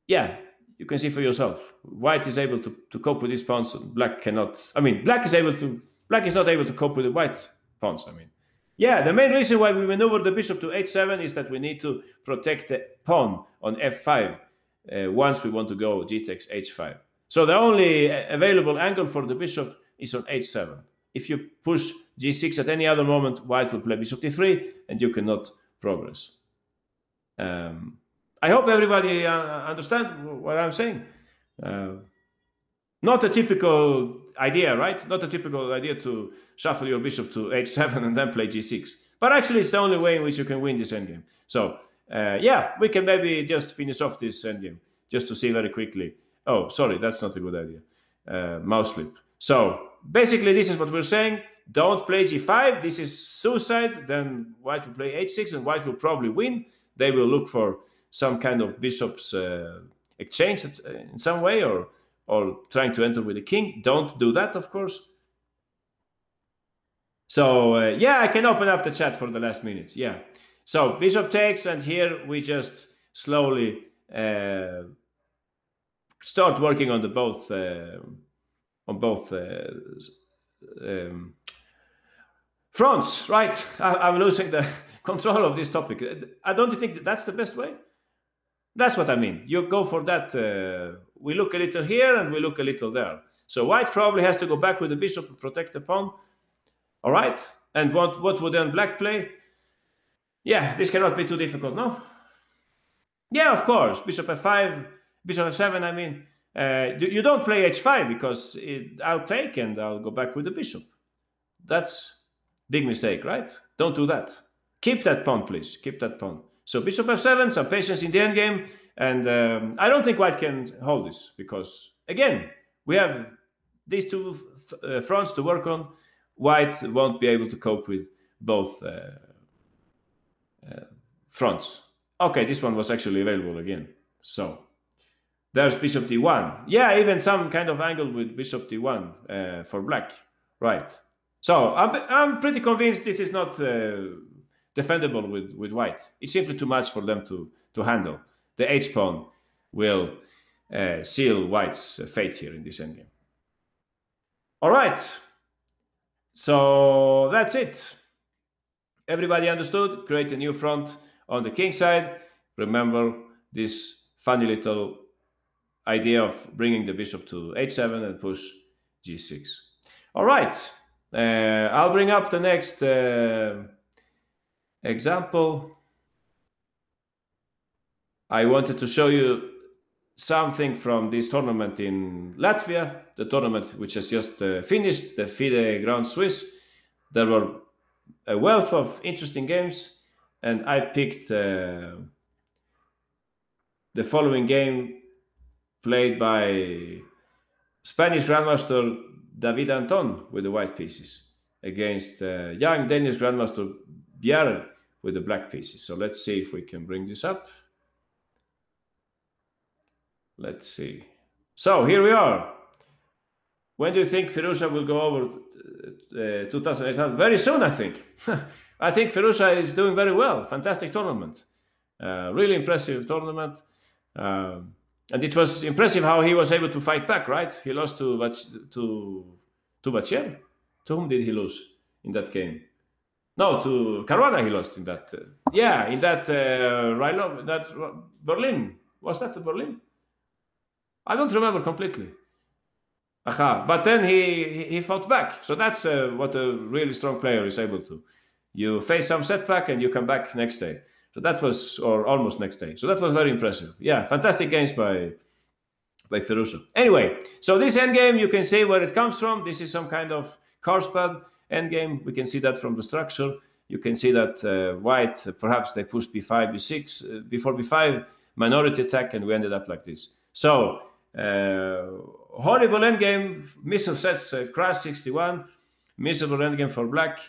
Speaker 1: yeah, you can see for yourself. White is able to, to cope with these pawns, black cannot. I mean, black is able to. Black is not able to cope with the white pawns. I mean, yeah, the main reason why we maneuver the bishop to h7 is that we need to protect the pawn on f5 uh, once we want to go g takes h5. So the only uh, available angle for the bishop is on h7. If you push g6 at any other moment, white will play bishop d3, and you cannot progress. Um, I hope everybody uh, understand what I'm saying. Uh, not a typical idea, right? Not a typical idea to shuffle your bishop to h7 and then play g6. But actually, it's the only way in which you can win this endgame. So, uh, yeah, we can maybe just finish off this endgame just to see very quickly. Oh, sorry, that's not a good idea. Uh, mouse slip. So, basically, this is what we're saying. Don't play g5. This is suicide. Then white will play h6 and white will probably win. They will look for some kind of bishop's uh, exchange in some way or or trying to enter with the king. Don't do that, of course. So uh, yeah, I can open up the chat for the last minutes. Yeah. So bishop takes, and here we just slowly uh, start working on the both uh, on both uh, um, fronts. Right? I, am losing the control of this topic. I don't think that that's the best way. That's what I mean. You go for that. Uh, we look a little here and we look a little there. So white probably has to go back with the bishop to protect the pawn. All right. And what, what would then black play? Yeah, this cannot be too difficult, no? Yeah, of course. Bishop f5. bishop f7, I mean, uh, you don't play h5 because it, I'll take and I'll go back with the bishop. That's big mistake, right? Don't do that. Keep that pawn, please. Keep that pawn. So bishop f7, some patience in the endgame, and um, I don't think white can hold this because again we have these two uh, fronts to work on. White won't be able to cope with both uh, uh, fronts. Okay, this one was actually available again. So there's bishop d1. Yeah, even some kind of angle with bishop d1 uh, for black. Right. So I'm, I'm pretty convinced this is not uh, defendable with, with white. It's simply too much for them to, to handle. The h pawn will uh, seal white's fate here in this endgame. All right. So that's it. Everybody understood? Create a new front on the king side. Remember this funny little idea of bringing the bishop to h7 and push g6. All right. Uh, I'll bring up the next uh, example. I wanted to show you something from this tournament in Latvia, the tournament which has just uh, finished, the FIDE Grand Swiss. There were a wealth of interesting games, and I picked uh, the following game played by Spanish Grandmaster David Anton with the white pieces against uh, young Danish Grandmaster Bjerre with the black pieces. So let's see if we can bring this up. Let's see. So here we are. When do you think Firouzja will go over uh, 2,800? Very soon, I think. I think Firouzja is doing very well. Fantastic tournament. Uh, really impressive tournament. Um, and it was impressive how he was able to fight back, right? He lost to to to Vachier. To whom did he lose in that game? No, to Caruana he lost in that. Uh, yeah, in that uh, Rilo, that Berlin. Was that Berlin? I don't remember completely. Aha, but then he he fought back. So that's uh, what a really strong player is able to. You face some setback and you come back next day. So that was, or almost next day. So that was very impressive. Yeah, fantastic games by by Firouzja. Anyway, so this endgame, you can see where it comes from. This is some kind of Karlsbad endgame. We can see that from the structure. You can see that uh, white, uh, perhaps they pushed b5, b6, uh, before b5, minority attack, and we ended up like this. So uh, horrible endgame, miss of sets, uh, crash 61, miserable endgame for black.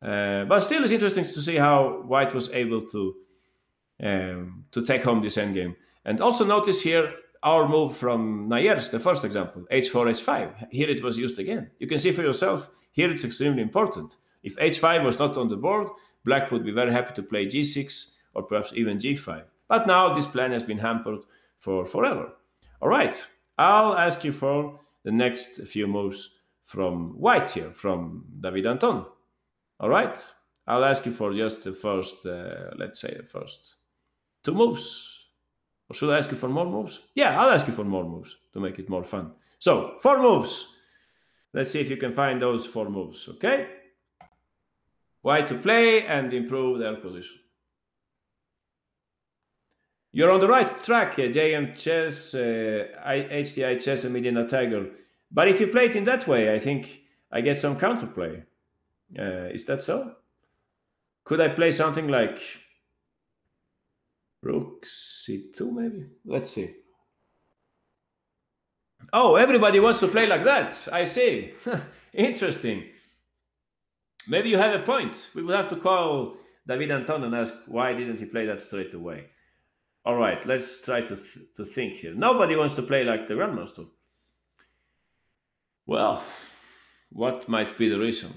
Speaker 1: Uh, but still, it's interesting to see how White was able to um, to take home this endgame. And also notice here our move from Najer's, the first example, h4, h5. Here it was used again. You can see for yourself, here it's extremely important. If h5 was not on the board, black would be very happy to play g6 or perhaps even g5. But now this plan has been hampered for forever. All right, I'll ask you for the next few moves from white here, from David Anton. All right, I'll ask you for just the first, uh, let's say the first two moves. Or should I ask you for more moves? Yeah, I'll ask you for more moves to make it more fun. So, four moves. Let's see if you can find those four moves, okay? White to play and improve their position. You're on the right track, uh, JM Chess, uh, HDI Chess, and Medina Tiger. But if you play it in that way, I think I get some counterplay. Uh, is that so? Could I play something like Rook C2 maybe? Let's see. Oh, everybody wants to play like that. I see. Interesting. Maybe you have a point. We will have to call David Anton and ask why didn't he play that straight away. All right, let's try to th to think here. Nobody wants to play like the Grandmaster. Well, what might be the reason?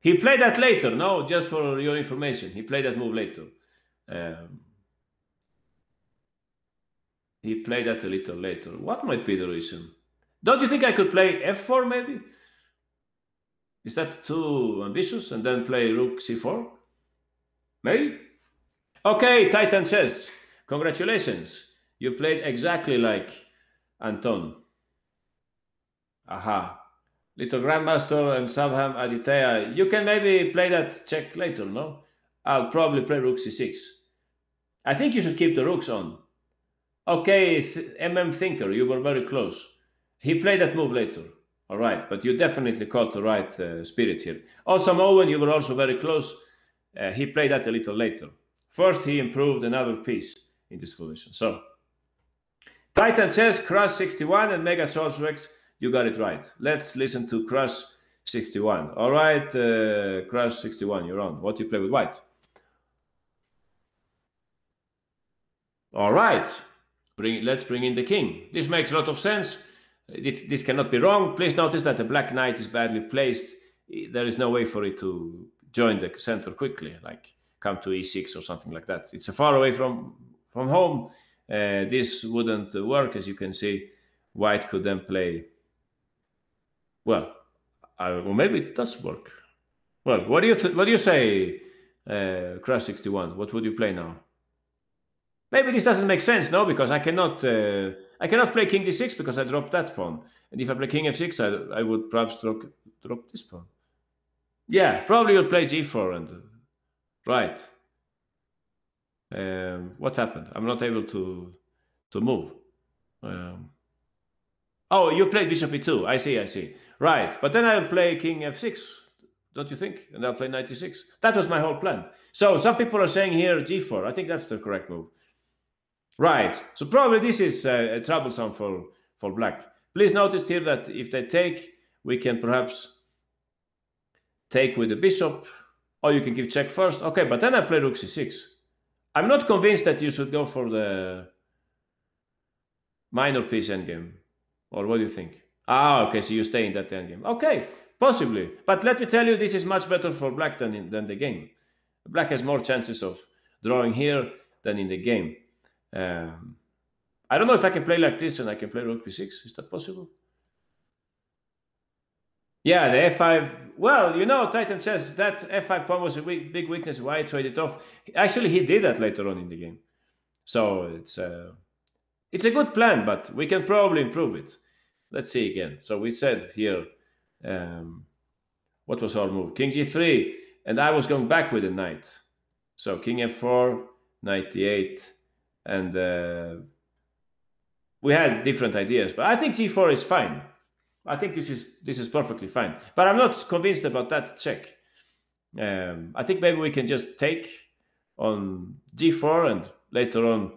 Speaker 1: He played that later. No, just for your information, he played that move later. Um, he played that a little later. What might be the reason? Don't you think I could play f4 maybe? Is that too ambitious? And then play rook c4? Maybe? Okay, Titan Chess. Congratulations. You played exactly like Anton. Aha. Little Grandmaster and Sabham Aditya. You can maybe play that check later, no? I'll probably play rook c6. I think you should keep the rooks on. Okay, th- MM Thinker, you were very close. He played that move later. All right, but you definitely caught the right uh, spirit here. Awesome Owen, you were also very close. Uh, he played that a little later. First, he improved another piece in this position. So, Titan Chess, Crush 61, and Mega Charge Rex, you got it right. Let's listen to Crush 61. All right, uh, Crush 61, you're on. What do you play with white? All right, bring, let's bring in the king. This makes a lot of sense. It, this cannot be wrong. Please notice that the black knight is badly placed. There is no way for it to join the center quickly, like come to e6 or something like that. It's far away from from home. Uh, this wouldn't work, as you can see. White could then play. Well, uh, or maybe it does work. Well, what do you what do you say, uh, Crash sixty one? What would you play now? Maybe this doesn't make sense, no, because I cannot uh, I cannot play King d6 because I dropped that pawn, and if I play King f6, I, I would perhaps drop drop this pawn. Yeah, probably you'll play g4 and right. Um, what happened? I'm not able to to move. Um, oh, you played bishop e2. I see, I see. Right, but then I'll play king f6, don't you think? And I'll play 96. That was my whole plan. So some people are saying here g4. I think that's the correct move. Right. So probably this is uh, troublesome for for black. Please notice here that if they take, we can perhaps take with the bishop, or you can give check first. Okay, but then I play rook c6. I'm not convinced that you should go for the minor piece endgame. Or what do you think? Ah, okay, so you stay in that endgame. Okay, possibly. But let me tell you, this is much better for black than, in, than the game. Black has more chances of drawing here than in the game. Um, I don't know if I can play like this and I can play rook b6. Is that possible? Yeah, the f5. Well, you know, Titan says that f5 pawn was a weak, big weakness. Why trade it off? Actually, he did that later on in the game. So it's uh, it's a good plan, but we can probably improve it. Let's see again. So we said here, um, what was our move? King g3, and I was going back with the knight. So king f4, knight d8, and uh, we had different ideas. But I think g4 is fine. I think this is this is perfectly fine. But I'm not convinced about that check. Um, I think maybe we can just take on g4 and later on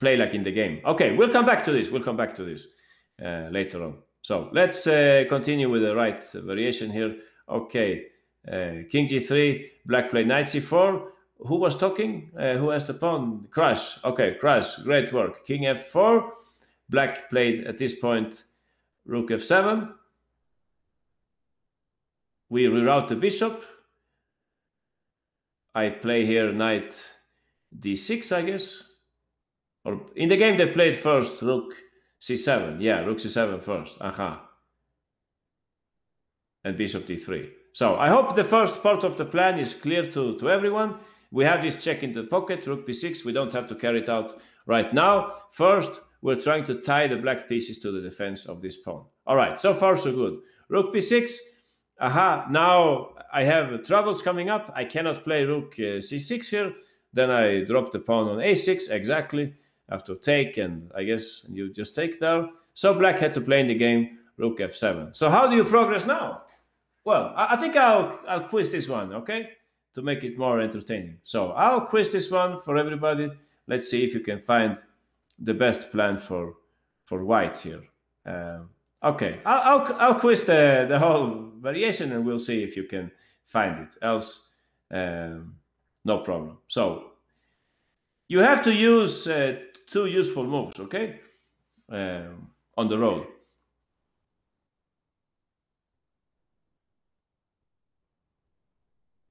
Speaker 1: play like in the game. Okay, we'll come back to this. We'll come back to this uh, later on. So let's uh, continue with the right variation here. Okay, uh, king g3, black play knight c4. Who was talking? Uh, who has the pawn? Crush. Okay, crush. Great work. King f4. Black played at this point rook f7. We reroute the bishop. I play here knight d6, I guess. Or in the game they played first rook c7. Yeah, rook c7 first. Aha. And bishop d3. So I hope the first part of the plan is clear to, to everyone. We have this check in the pocket, rook b6. We don't have to carry it out right now. First, we're trying to tie the black pieces to the defense of this pawn. All right, so far so good. Rook b6. Aha, now I have troubles coming up. I cannot play rook uh, c6 here. Then I drop the pawn on a6, exactly, after take, and I guess you just take there. So black had to play in the game rook f7. So how do you progress now? Well, I, I think I'll, I'll quiz this one, okay? To make it more entertaining. So I'll quiz this one for everybody. Let's see if you can find the best plan for for white here. Um, okay, I'll, I'll, I'll quiz the, the whole variation and we'll see if you can find it. Else, um, no problem. So you have to use uh, two useful moves, okay, um, on the roll.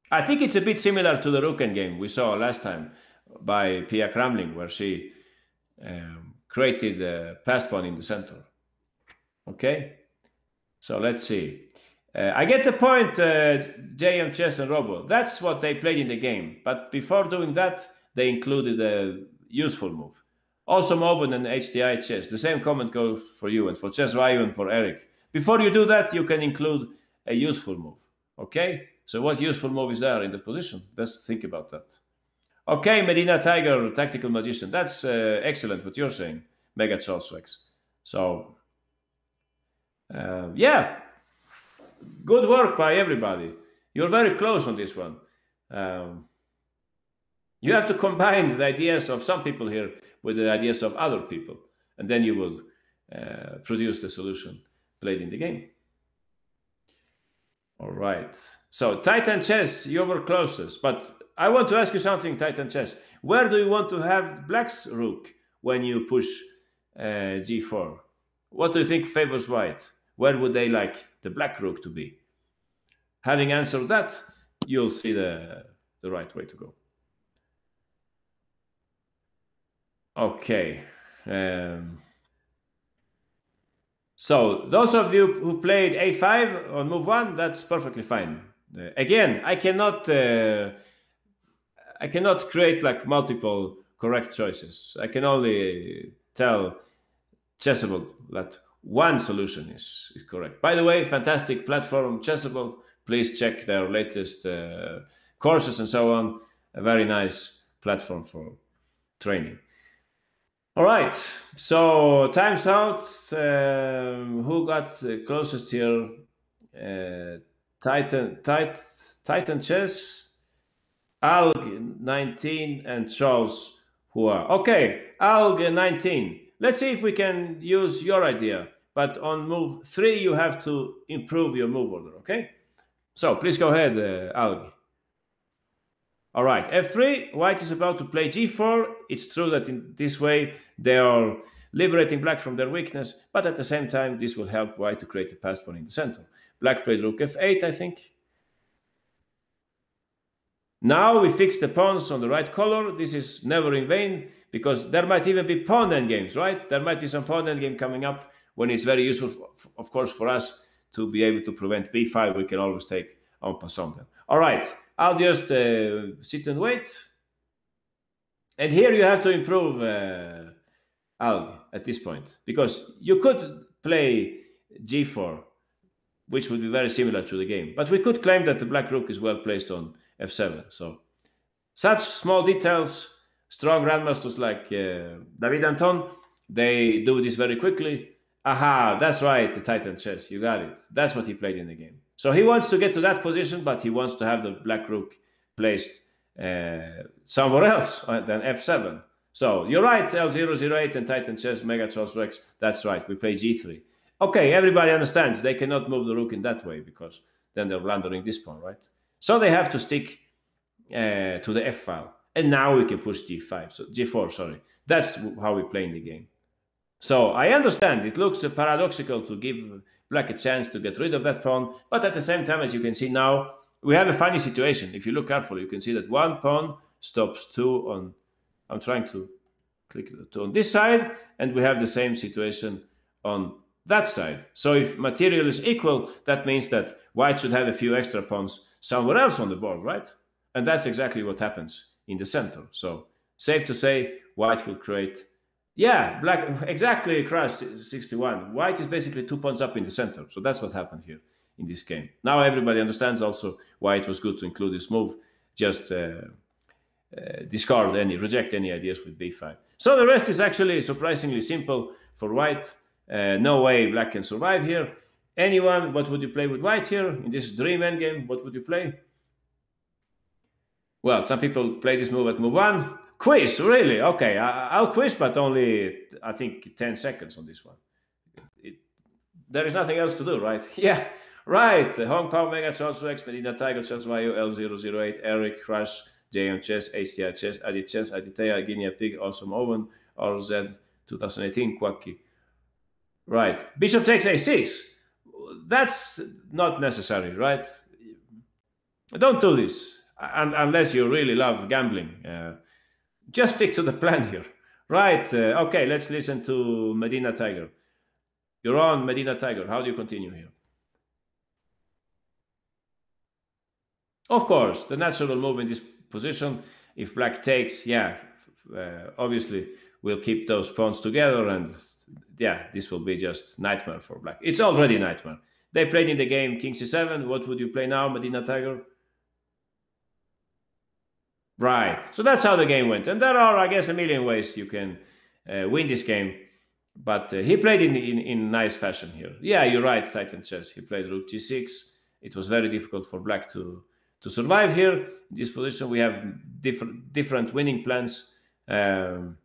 Speaker 1: I think it's a bit similar to the Rooken game we saw last time by Pia Cramling, where she um, created a pawn in the center. Okay, so let's see. Uh, I get the point, uh, JM Chess and Robo. That's what they played in the game. But before doing that, they included a useful move. Also, Moben and HDI Chess. The same comment goes for you and for Chess Ryu and for Eric. Before you do that, you can include a useful move. Okay? So, what useful move is there in the position? Let's think about that. Okay, Medina Tiger, tactical magician. That's uh, excellent. What you're saying, Mega Charles Rex. So, uh, yeah, good work by everybody. You're very close on this one. Um, you have to combine the ideas of some people here with the ideas of other people, and then you will uh, produce the solution played in the game. All right. So Titan chess, you were closest, but I want to ask you something, Titan chess. Where do you want to have Black's rook when you push uh, g4? What do you think favors white? Where would they like the black rook to be? Having answered that, you'll see the, the right way to go. Okay. Um, so those of you who played a5 on move one, that's perfectly fine. Uh, again, I cannot uh, I cannot create like multiple correct choices. I can only tell Chessable that one solution is, is correct. By the way, fantastic platform, Chessable. Please check their latest uh, courses and so on. A very nice platform for training. All right, so time's out. Um, who got closest here? Uh, Titan, Tit, Titan Chess, Alg 19, and Charles Hua. Okay, Alg 19. Let's see if we can use your idea. But on move three, you have to improve your move order. Okay, so please go ahead, uh. All right, f3, white is about to play g4. It's true that in this way they are liberating black from their weakness, but at the same time, this will help white to create a passed pawn in the center. Black played rook f8, I think. Now we fix the pawns on the right color. This is never in vain because there might even be pawn endgames, right? There might be some pawn endgame coming up when it's very useful, of course, for us to be able to prevent b5. We can always take en passant. All right, I'll just uh, sit and wait. And here you have to improve uh, Alg at this point because you could play g4, which would be very similar to the game. But we could claim that the black rook is well placed on f7. So such small details, strong grandmasters like uh, David Anton, they do this very quickly. Aha, that's right, the Titan chess. You got it. That's what he played in the game. So he wants to get to that position, but he wants to have the black rook placed uh, somewhere else than f7. So you're right, L008 and Titan chess, Mega Charles Rex. That's right, we play g3. Okay, everybody understands they cannot move the rook in that way because then they're blundering this pawn, right? So they have to stick uh, to the f file. And now we can push g5, so g4, sorry. That's how we play in the game. So I understand it looks paradoxical to give black a chance to get rid of that pawn, but at the same time, as you can see now, we have a funny situation. If you look carefully, you can see that one pawn stops two on. I'm trying to click to on this side, and we have the same situation on that side. So if material is equal, that means that white should have a few extra pawns somewhere else on the board, right? And that's exactly what happens in the center. So safe to say, white will create. Yeah, black exactly crash 61. White is basically two pawns up in the center. So that's what happened here in this game. Now everybody understands also why it was good to include this move. Just uh, uh, discard any, reject any ideas with b5. So the rest is actually surprisingly simple for white. Uh, no way black can survive here. Anyone, what would you play with white here in this dream endgame? What would you play? Well, some people play this move at move one. Quiz, really? Okay, I, will quiz, but only I think 10 seconds on this one. It, there is nothing else to do, right? Yeah, right. Hong Kong Mega Charles Rex, Medina Tiger, Charles Vayu, L008, Eric, Crash, JM Chess, HTI Chess, Adi Chess, Aditya, Guinea Pig, Awesome Owen, RZ 2018, Quacky. Right. Bishop takes a6. That's not necessary, right? Don't do this unless you really love gambling. Uh, just stick to the plan here. Right. Uh, okay, let's listen to Medina Tiger. You're on Medina Tiger. How do you continue here? Of course, the natural move in this position, if black takes, yeah, uh, obviously we'll keep those pawns together and yeah, this will be just nightmare for black. It's already nightmare. They played in the game king c7. What would you play now, Medina Tiger? Right. So that's how the game went. And there are, I guess, a million ways you can uh, win this game. But uh, he played in, in, in nice fashion here. Yeah, you're right, Titan chess. He played rook g6. It was very difficult for black to, to survive here. In this position, we have different, different winning plans. Um,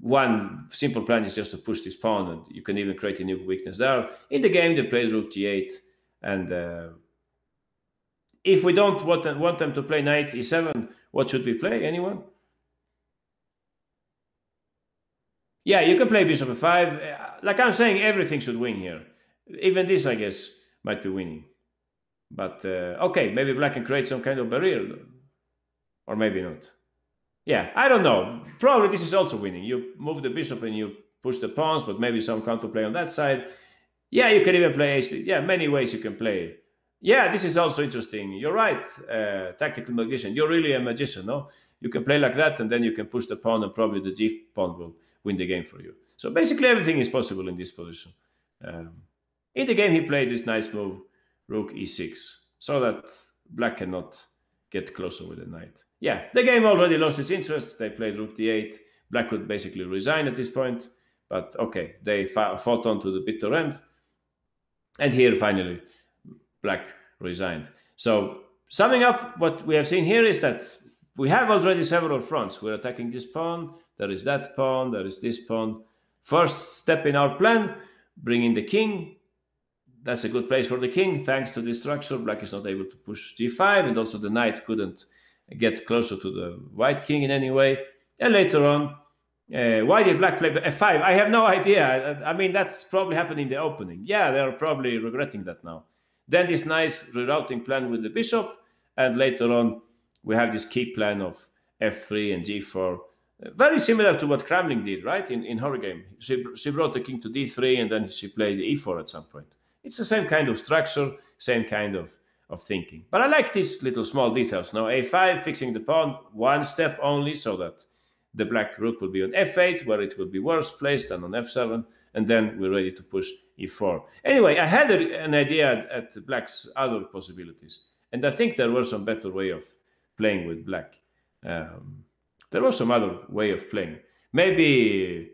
Speaker 1: one simple plan is just to push this pawn, and you can even create a new weakness there. In the game, they played rook g8. And uh, if we don't want them, want them to play knight e7, what should we play? Anyone? Yeah, you can play bishop f5. Like I'm saying, everything should win here. Even this, I guess, might be winning. But uh, okay, maybe black can create some kind of barrier. Or maybe not. Yeah, I don't know. Probably this is also winning. You move the bishop and you push the pawns, but maybe some counterplay on that side. Yeah, you can even play ace. Yeah, many ways you can play. Yeah, this is also interesting. You're right, uh, tactical magician. You're really a magician, no? You can play like that, and then you can push the pawn, and probably the g pawn will win the game for you. So basically, everything is possible in this position. Um, in the game, he played this nice move, rook e6, so that black cannot get closer with the knight. Yeah, the game already lost its interest. They played rook d8. Black would basically resign at this point, but okay, they fought on to the bitter end. And here, finally, black resigned. So, summing up, what we have seen here is that we have already several fronts. We're attacking this pawn, there is that pawn, there is this pawn. First step in our plan, bringing the king. That's a good place for the king. Thanks to this structure, black is not able to push g5, and also the knight couldn't get closer to the white king in any way. And later on, uh, why did black play f5? I have no idea. I, mean, that's probably happened in the opening. Yeah, they're probably regretting that now. Then this nice rerouting plan with the bishop, and later on, we have this key plan of f3 and g4 very similar to what Cramling did, right? In, in her game. She, she brought the king to d3 and then she played e4 at some point. It's the same kind of structure, same kind of, of thinking. But I like these little small details. Now, a5, fixing the pawn, one step only so that the black rook will be on f8, where it will be worse placed than on f7, and then we're ready to push e4. Anyway, I had a, an idea at, black's other possibilities, and I think there was some better way of playing with black. Um, there was some other way of playing. Maybe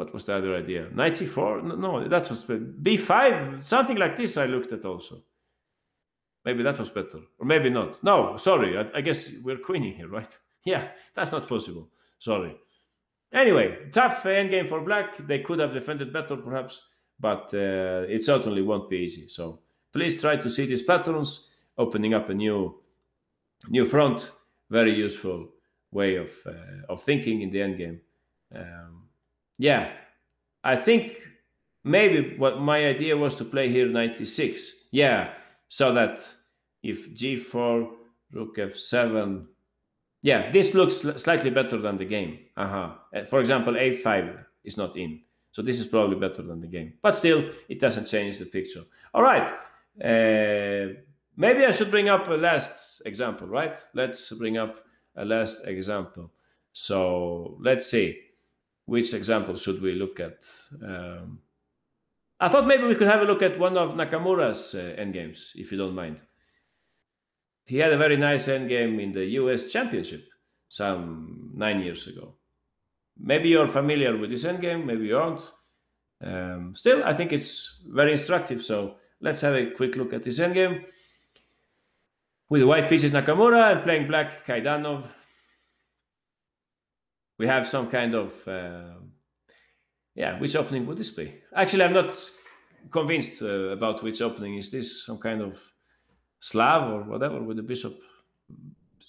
Speaker 1: what was the other idea? Knight c4? No, that was b5. Something like this. I looked at also. Maybe that was better, or maybe not. No, sorry. I, I guess we're queening here, right? Yeah, that's not possible. Sorry. Anyway, tough endgame for black. They could have defended better, perhaps, but uh, it certainly won't be easy. So please try to see these patterns, opening up a new, new front very useful way of uh, of thinking in the end game. Um, yeah, I think maybe what my idea was to play here 96. Yeah, so that if g4, rook f7, yeah, this looks slightly better than the game. Uh-huh. Uh, for example, a5 is not in. So this is probably better than the game. But still, it doesn't change the picture. All right. Uh, Maybe I should bring up a last example, right? Let's bring up a last example. So let's see, which example should we look at? Um, I thought maybe we could have a look at one of Nakamura's uh, endgames, if you don't mind. He had a very nice endgame in the US Championship some nine years ago. Maybe you're familiar with this endgame, maybe you aren't. Um, still, I think it's very instructive. So let's have a quick look at this endgame with white pieces Nakamura and playing black Kaidanov. We have some kind of, uh, yeah, which opening would this be? Actually, I'm not convinced uh, about which opening. Is this some kind of Slav or whatever with the bishop?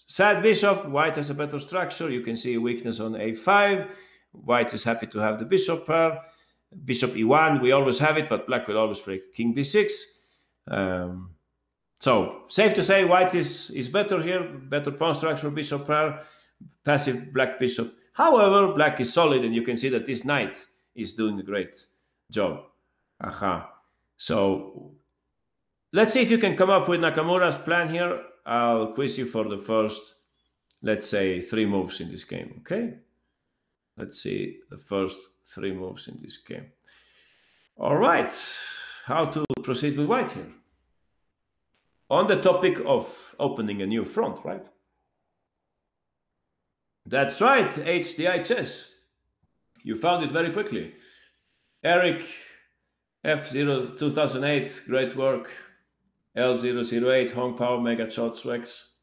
Speaker 1: Sad bishop, white has a better structure. You can see a weakness on a5. White is happy to have the bishop pair. Bishop e1, we always have it, but black will always play king b6. Um, so safe to say white is, is better here, better pawn structure, bishop pair, passive black bishop. However, black is solid and you can see that this knight is doing a great job. Aha. So let's see if you can come up with Nakamura's plan here. I'll quiz you for the first, let's say, three moves in this game, okay? Let's see the first three moves in this game. All right, how to proceed with white here on the topic of opening a new front, right? That's right, HDI chess. You found it very quickly. Eric F0 2008, great work. L008, Hong Pao, Mega Shots Rex.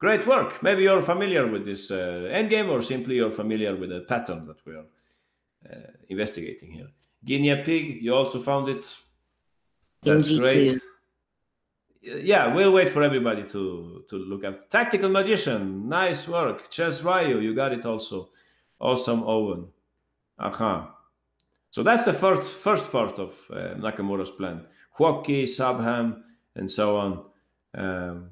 Speaker 1: Great work. Maybe you're familiar with this uh, endgame or simply you're familiar with the pattern that we are uh, investigating here. Guinea pig, you also found it. That's
Speaker 5: King G2.
Speaker 1: great. Yeah, we'll wait for everybody to, to look at. Tactical Magician, nice work. Chess Ryu, you got it also. Awesome Owen. Aha. So that's the first first part of uh, Nakamura's plan. Hockey, Subham, and so on. Um,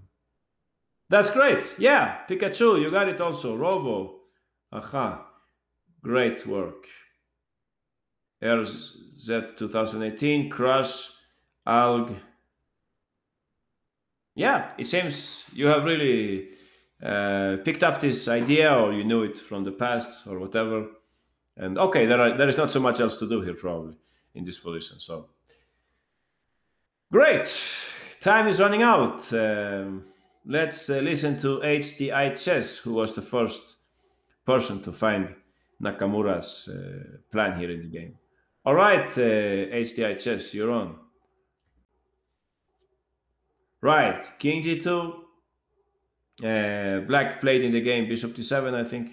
Speaker 1: that's great. Yeah, Pikachu, you got it also. Robo. Aha. Great work. RZ 2018, Crush, Alg. Yeah, it seems you have really uh, picked up this idea or you knew it from the past or whatever. And okay, there, are, there is not so much else to do here probably in this position. So great. Time is running out. Um, let's uh, listen to HDI Chess, who was the first person to find Nakamura's uh, plan here in the game. All right, uh, HDI Chess, you're on. Right, King G2. Uh, black played in the game Bishop D7, I think.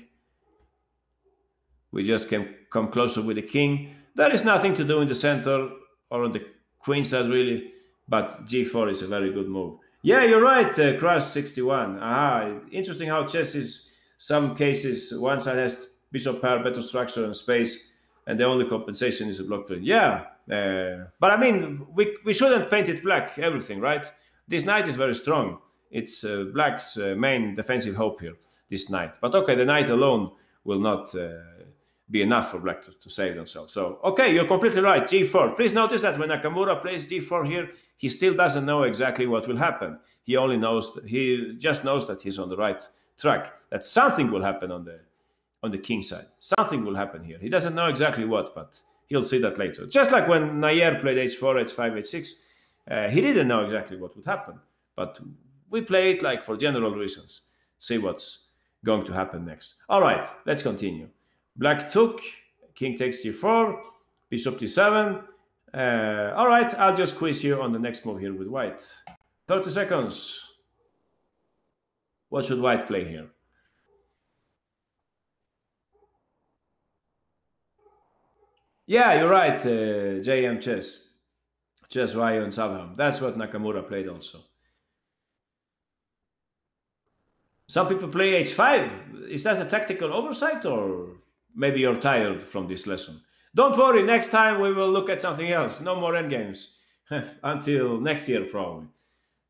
Speaker 1: We just can come closer with the king. There is nothing to do in the center or on the queen side, really. But G4 is a very good move. Yeah, you're right, uh, Crush 61. Aha, interesting how chess is some cases one side has bishop pair, better structure and space, and the only compensation is a block play. Yeah, uh, but I mean, we, we shouldn't paint it black, everything, right? This knight is very strong. It's uh, black's uh, main defensive hope here, this knight. But okay, the knight alone will not uh, be enough for black to, to save themselves. So, okay, you're completely right. G4. Please notice that when Nakamura plays G4 here, he still doesn't know exactly what will happen. He only knows, he just knows that he's on the right track, that something will happen on the on the king side. Something will happen here. He doesn't know exactly what, but he'll see that later. Just like when Najer played h4, h5, h6, uh, he didn't know exactly what would happen, but we play it like for general reasons. See what's going to happen next. All right, let's continue. Black took, king takes d4, bishop d7. Uh, all right, I'll just quiz you on the next move here with white. 30 seconds. What should white play here? Yeah, you're right, uh, JM Chess. Chess Ryu and Savham. That's what Nakamura played also. Some people play h5. Is that a tactical oversight or maybe you're tired from this lesson? Don't worry, next time we will look at something else. No more endgames until next year, probably.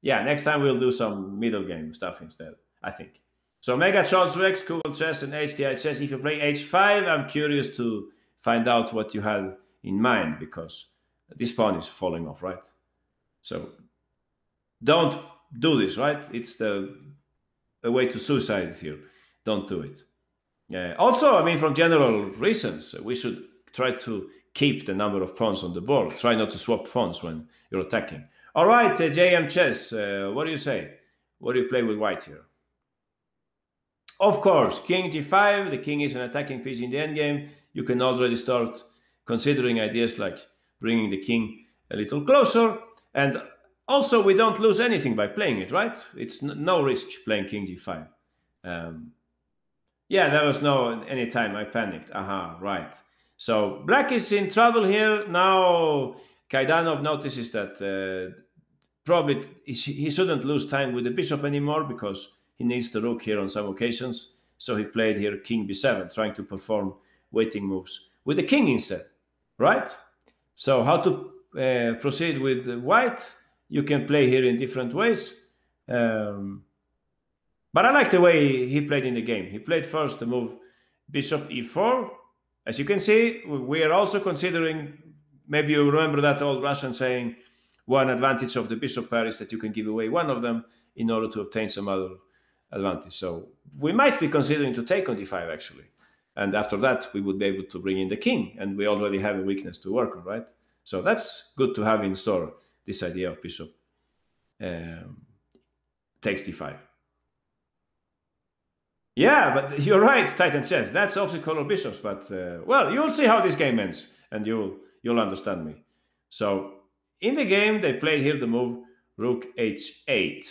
Speaker 1: Yeah, next time we'll do some middle game stuff instead, I think. So Mega Charles Rex, Google Chess, and HDI Chess. If you play h5, I'm curious to find out what you had in mind because this pawn is falling off, right? So don't do this, right? It's the a way to suicide here. Don't do it. Uh, also, I mean, from general reasons, we should try to keep the number of pawns on the board. Try not to swap pawns when you're attacking. All right, uh, JM Chess, uh, what do you say? What do you play with white here? Of course, king g5, the king is an attacking piece in the endgame. You can already start considering ideas like bringing the king a little closer. And also, we don't lose anything by playing it, right? It's no risk playing king g5. Um, yeah, there was no any time I panicked. Aha, right. So black is in trouble here. Now Kaidanov notices that uh, probably he shouldn't lose time with the bishop anymore because he needs the rook here on some occasions. So he played here king b7, trying to perform waiting moves with the king instead, right? So how to uh, proceed with white? You can play here in different ways. Um, but I like the way he played in the game. He played first the move bishop e4. As you can see, we are also considering, maybe you remember that old Russian saying, one advantage of the bishop pair is that you can give away one of them in order to obtain some other advantage. So we might be considering to take on d5 actually. And after that, we would be able to bring in the king, and we already have a weakness to work on, right? So that's good to have in store, this idea of bishop um, takes d5. Yeah, but you're right, Titan chess. That's opposite color bishops, but uh, well, you'll see how this game ends, and you'll you'll understand me. So in the game, they play here the move Rook H8,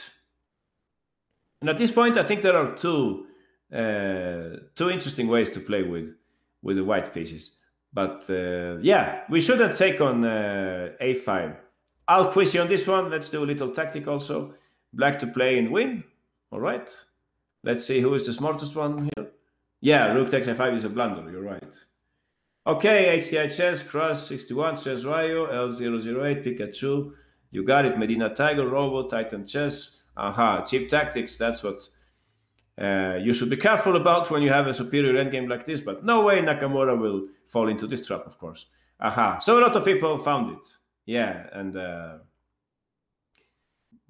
Speaker 1: and at this point, I think there are two uh, two interesting ways to play with with the white pieces. But uh, yeah, we shouldn't take on uh, A5. I'll quiz you on this one. Let's do a little tactic also. Black to play and win. All right. Let's see who is the smartest one here. Yeah, rook takes a5 is a blunder. You're right. Okay, HDI chess, cross 61, chess Rayo, L008, Pikachu. You got it, Medina Tiger, Robo, Titan chess. Aha, cheap tactics. That's what uh, you should be careful about when you have a superior endgame like this. But no way Nakamura will fall into this trap, of course. Aha. So a lot of people found it. Yeah, and uh,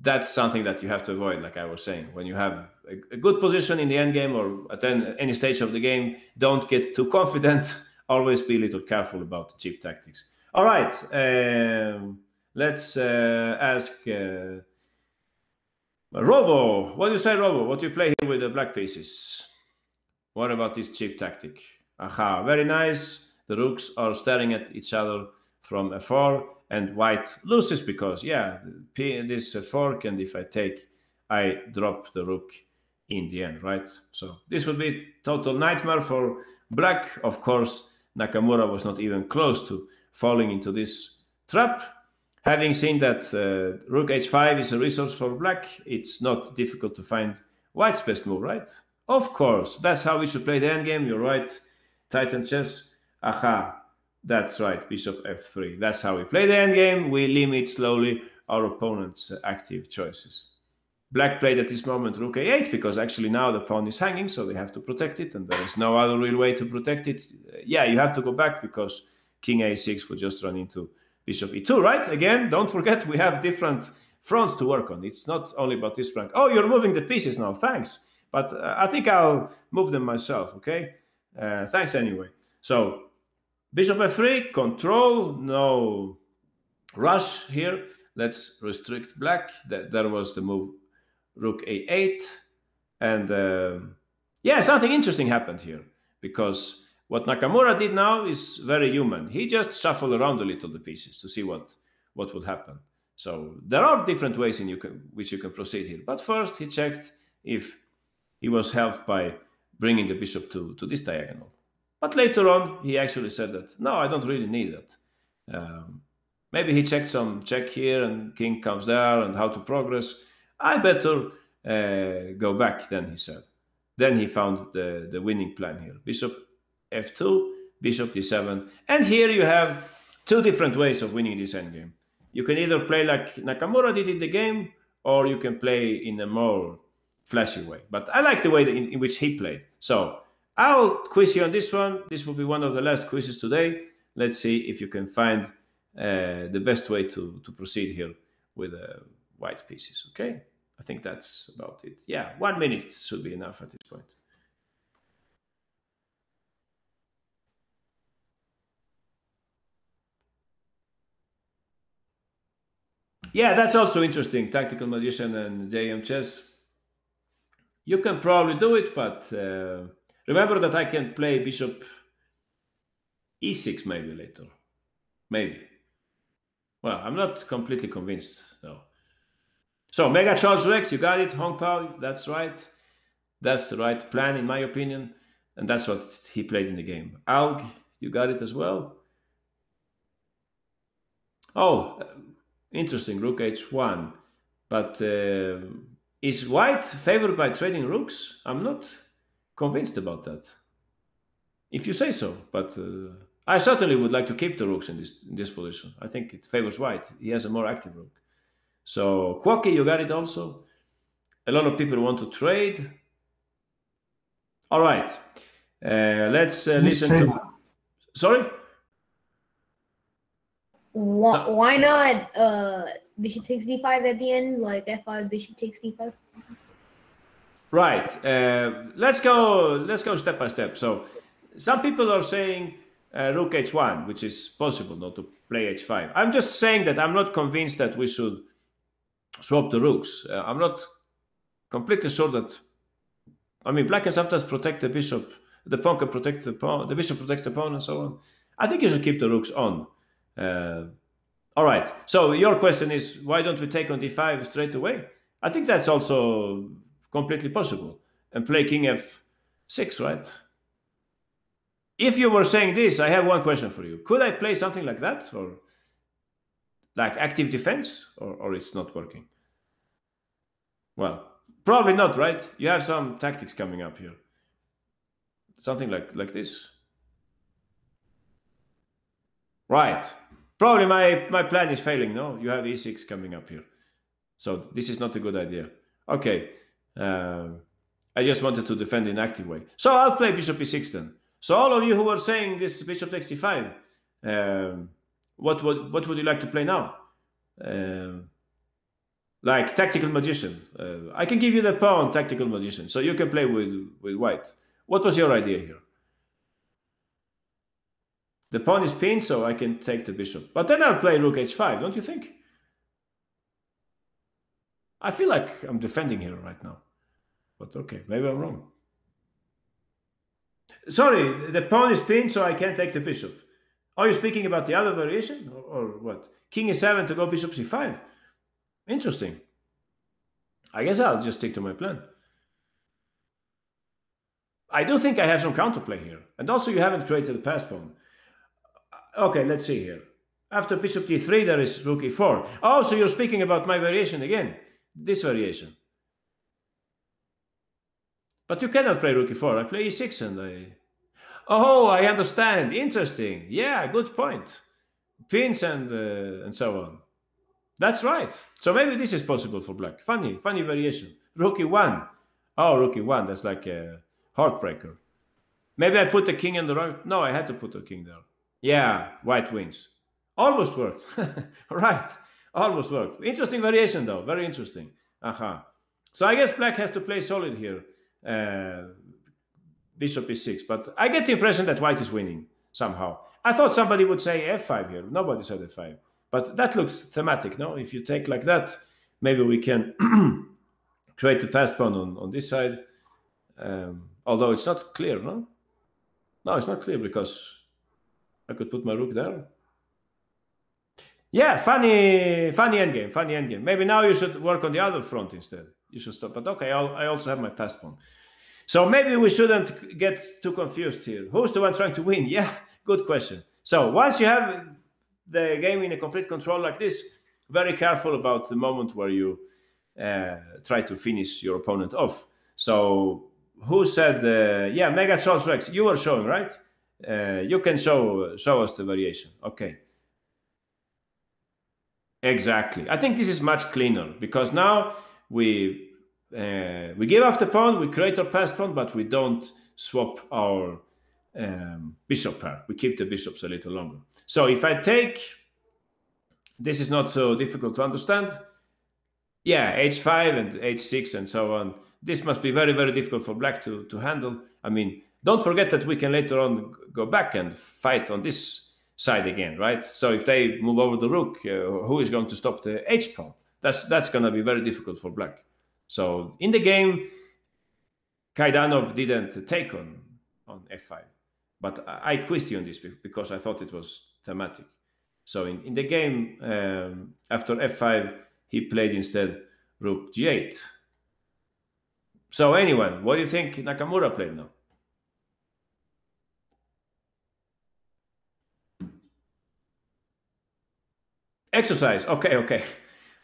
Speaker 1: that's something that you have to avoid, like I was saying. When you have a, a good position in the end game or at any stage of the game, don't get too confident. Always be a little careful about the cheap tactics. All right, um, let's uh, ask uh, Robo. What do you say, Robo? What do you play here with the black pieces? What about this cheap tactic? Aha, very nice. The rooks are staring at each other from afar and white loses because yeah this fork and if i take i drop the rook in the end right so this would be total nightmare for black of course nakamura was not even close to falling into this trap having seen that uh, rook h5 is a resource for black it's not difficult to find white's best move right of course that's how we should play the endgame you're right titan chess aha that's right, bishop f3. That's how we play the endgame. We limit slowly our opponent's active choices. Black played at this moment rook a8 because actually now the pawn is hanging, so they have to protect it, and there is no other real way to protect it. Yeah, you have to go back because king a6 would just run into bishop e2, right? Again, don't forget we have different fronts to work on. It's not only about this rank. Oh, you're moving the pieces now. Thanks. But uh, I think I'll move them myself, okay? Uh, thanks anyway. So Bishop f3, control, no rush here. Let's restrict black. That, There was the move rook a8. And uh, yeah, something interesting happened here because what Nakamura did now is very human. He just shuffled around a little the pieces to see what, what would happen. So there are different ways in you can, which you can proceed here. But first he checked if he was helped by bringing the bishop to, to this diagonal. But later on, he actually said that, no, I don't really need that. Um, maybe he checked some check here and king comes there and how to progress. I better uh, go back, then he said. Then he found the, the winning plan here. Bishop f2, bishop d7. And here you have two different ways of winning this endgame. You can either play like Nakamura did in the game, or you can play in a more flashy way. But I like the way in, in which he played. So I'll quiz you on this one. This will be one of the last quizzes today. Let's see if you can find uh, the best way to, to proceed here with uh, white pieces. Okay, I think that's about it. Yeah, one minute should be enough at this point. Yeah, that's also interesting. Tactical Magician and JM Chess. You can probably do it, but uh, Remember that I can play bishop e6 maybe later. Maybe. Well, I'm not completely convinced though. So Mega Charles Rex, you got it, Hong Pao, that's right. That's the right plan in my opinion. And that's what he played in the game. Alg, you got it as well. Oh, interesting, rook h1. But uh, is white favored by trading rooks? I'm not convinced about that. If you say so, but uh, I certainly would like to keep the rooks in this in this position. I think it favors white. He has a more active rook. So Quacky, you got it also. A lot of people want to trade. All right, uh, let's uh, listen to. Sorry.
Speaker 2: Why, why not uh, bishop takes d5 at the end, like f5, bishop takes d5?
Speaker 1: Right. Uh, let's go. Let's go step by step. So, some people are saying uh, rook h1, which is possible not to play h5. I'm just saying that I'm not convinced that we should swap the rooks. Uh, I'm not completely sure that I mean, black can sometimes protect the bishop. The pawn can protect the pawn. The bishop protects the pawn, and so on. I think you should keep the rooks on. Uh, all right. So your question is, why don't we take on d5 straight away? I think that's also completely possible. And play king f6, right? If you were saying this, I have one question for you. Could I play something like that, or like active defense, or, or it's not working? Well, probably not, right? You have some tactics coming up here. Something like like this. Right. Probably my, my plan is failing, no? You have e6 coming up here. So this is not a good idea. Okay. Um, I just wanted to defend in active way. So I'll play bishop e6 then. So all of you who were saying this bishop takes d5, um, what, what, what would you like to play now? Um, like tactical magician. Uh, I can give you the pawn tactical magician, so you can play with, with white. What was your idea here? The pawn is pinned, so I can take the bishop. But then I'll play rook h5, don't you think? I feel like I'm defending here right now. But okay, maybe I'm wrong. Sorry, the pawn is pinned, so I can't take the bishop. Are you speaking about the other variation? Or, or what? King e7 to go bishop c5. Interesting. I guess I'll just stick to my plan. I do think I have some counterplay here. And also you haven't created a pass pawn. Okay, let's see here. After bishop d3, there is rook e4. Oh, so you're speaking about my variation again. This variation. But you cannot play rook e4. I play e6 and I... Oh, I understand. Interesting. Yeah, good point. Pins and, uh, and so on. That's right. So maybe this is possible for black. Funny, funny variation. Rook e1. Oh, rook e1. That's like a heartbreaker. Maybe I put the king in the right. No, I had to put the king there. Yeah, white wins. Almost worked. right. Almost worked. Interesting variation, though. Very interesting. Uh-huh. So I guess black has to play solid here. Uh, bishop e6. But I get the impression that white is winning somehow. I thought somebody would say f5 here. Nobody said f5. But that looks thematic, no? If you take like that, maybe we can create a pass pawn on, on this side. Um, although it's not clear, no? No, it's not clear because I could put my rook there. Yeah, funny, funny endgame, funny endgame. Maybe now you should work on the other front instead. You should stop. But okay, I'll, i also have my pass pawn. So maybe we shouldn't get too confused here. Who's the one trying to win? Yeah, good question. So once you have the game in a complete control like this, very careful about the moment where you uh, try to finish your opponent off. So who said, uh, yeah, Mega Charles Rex, you were showing, right? Uh, you can show show us the variation. Okay. Exactly. I think this is much cleaner because now we uh, we give up the pawn, we create our pass pawn, but we don't swap our um, bishop pair. We keep the bishops a little longer. So if I take, this is not so difficult to understand. Yeah, h5 and h6 and so on. This must be very, very difficult for black to, to handle. I mean, don't forget that we can later on go back and fight on this side again, right? So if they move over the rook, uh, who is going to stop the h pawn? That's that's going to be very difficult for black. So in the game, Kaidanov didn't take on on f5, but I questioned this because I thought it was thematic. So in, in the game um, after f5, he played instead rook g8. So anyway, what do you think Nakamura played now? Exercise. Okay, okay.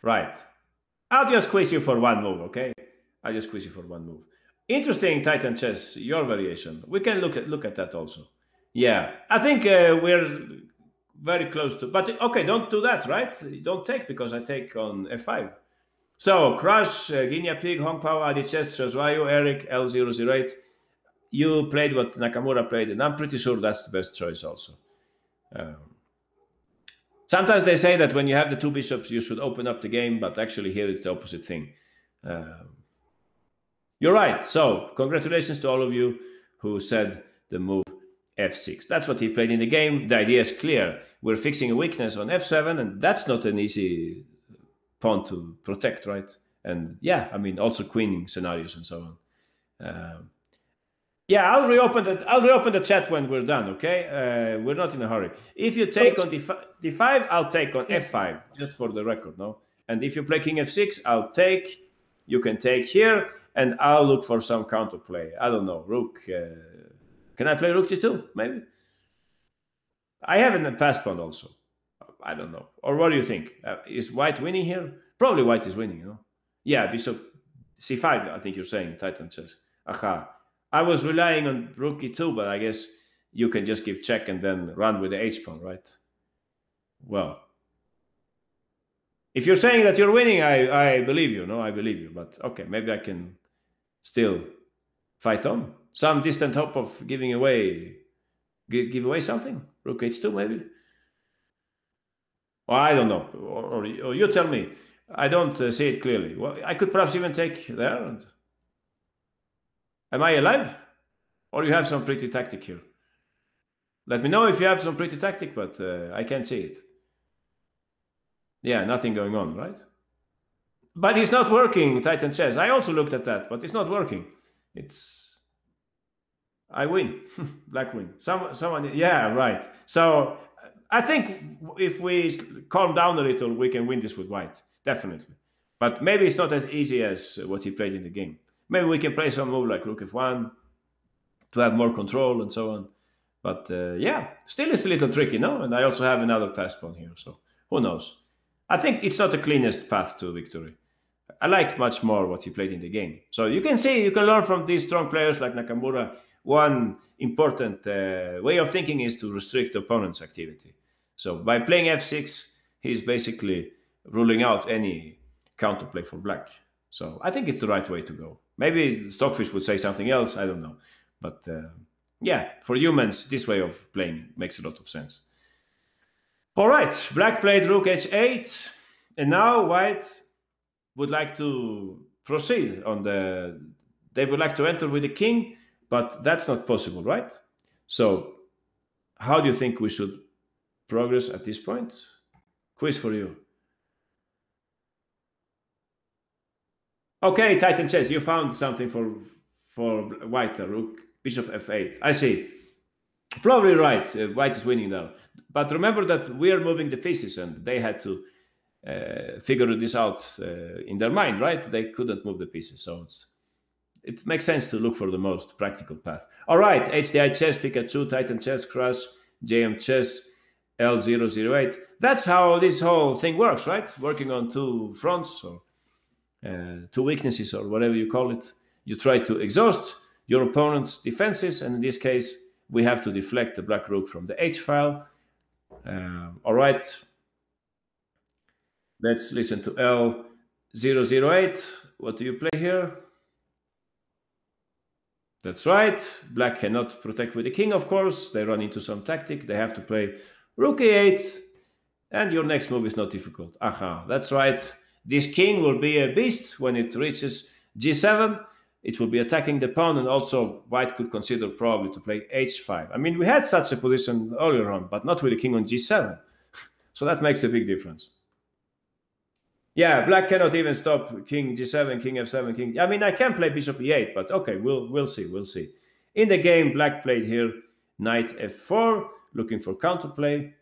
Speaker 1: Right. I'll just quiz you for one move, okay? I'll just quiz you for one move. Interesting Titan chess, your variation. We can look at look at that also. Yeah, I think uh, we're very close to. But okay, don't do that, right? Don't take because I take on f5. So Crush, uh, Guinea Pig, Hong Pao, Adi Chess, Shazwayo, Eric, L008. You played what Nakamura played, and I'm pretty sure that's the best choice also. Um, Sometimes they say that when you have the two bishops, you should open up the game, but actually here it's the opposite thing. Um, you're right. So congratulations to all of you who said the move f6. That's what he played in the game. The idea is clear. We're fixing a weakness on f7, and that's not an easy pawn to protect, right? And yeah, I mean also queening scenarios and so on. Um, yeah, I'll reopen the I'll reopen the chat when we're done. Okay, uh, we're not in a hurry. If you take on d5, d5 I'll take on f5 just for the record, no. And if you play king f6, I'll take. You can take here, and I'll look for some counterplay. I don't know, rook. Uh, can I play rook d2? Maybe. I have the past pawn also. I don't know. Or what do you think? Uh, is white winning here? Probably white is winning, you know? Yeah, bishop c5, I think you're saying, Titan chess. Aha. I was relying on rookie e2, but I guess you can just give check and then run with the h pawn, right? Well, if you're saying that you're winning, I, I believe you. No, I believe you. But okay, maybe I can still fight on. Some distant hope of giving away, give, give away something. Rook h2, maybe. Or I don't know. Or, or, or you tell me. I don't uh, see it clearly. Well, I could perhaps even take there. And... Am I alive? Or you have some pretty tactic here? Let me know if you have some pretty tactic, but uh, I can't see it. Yeah, nothing going on, right? But it's not working, Titan chess. I also looked at that, but it's not working. It's I win. Black win. Some someone yeah, right. So I think if we calm down a little, we can win this with white. Definitely. But maybe it's not as easy as what he played in the game. Maybe we can play some move like rook f1 to have more control and so on. But uh, yeah, still it's a little tricky, no? And I also have another pass pawn here, so who knows? I think it's not the cleanest path to victory. I like much more what he played in the game. So you can see, you can learn from these strong players like Nakamura. One important uh, way of thinking is to restrict opponent's activity. So by playing f6, he's basically ruling out any counterplay for black. So I think it's the right way to go. Maybe Stockfish would say something else. I don't know. But uh, yeah, for humans, this way of playing makes a lot of sense. All right, black played rook h8. And now white would like to proceed on the... They would like to enter with the king, but that's not possible, right? So how do you think we should progress at this point? Quiz for you. Okay, Titan chess, you found something for for white, rook, bishop f8. I see. Probably right, uh, white is winning now. But remember that we are moving the pieces and they had to uh, figure this out uh, in their mind, right? They couldn't move the pieces, so it makes sense to look for the most practical path. All right, HDI chess, Pikachu, Titan chess, Crush, JM chess, L008. That's how this whole thing works, right? Working on two fronts or uh, two weaknesses or whatever you call it. You try to exhaust your opponent's defenses, and in this case, we have to deflect the black rook from the H file. Uh, all right. Let's listen to L008. What do you play here? That's right. Black cannot protect with the king, of course. They run into some tactic. They have to play rook a8. And your next move is not difficult. Aha, that's right. This king will be a beast when it reaches g7. It will be attacking the pawn, and also white could consider probably to play h5. I mean, we had such a position earlier on, but not with the king on g7. so that makes a big difference. Yeah, black cannot even stop king g7, king f7, king. I mean, I can play bishop e8, but okay, we'll we'll see, we'll see. In the game, black played here knight f4, looking for counterplay,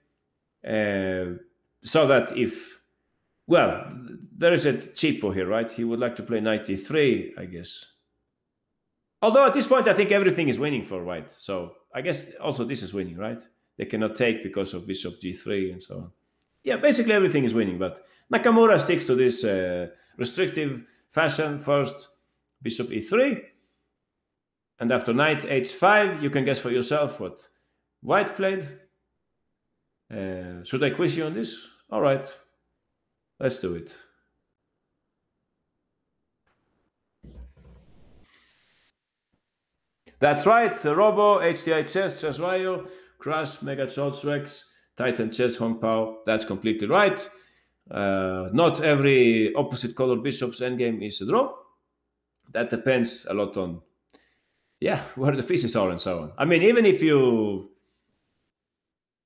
Speaker 1: uh, so that if well, there is a cheapo here, right? He would like to play knight e3, I guess. Although at this point, I think everything is winning for white. So I guess also this is winning, right? They cannot take because of bishop g3 and so on. Yeah, basically everything is winning. But Nakamura sticks to this uh, restrictive fashion. First, bishop e3. And after knight h5, you can guess for yourself what white played. Uh, should I quiz you on this? All right. Let's do it. That's right, Robo, HDI Chess, Chess Royal, Crush, Mega Shots Rex, Titan Chess, Hong Pao. That's completely right. Uh, not every opposite color bishop's endgame is a draw. That depends a lot on, yeah, where the pieces are and so on. I mean, even if you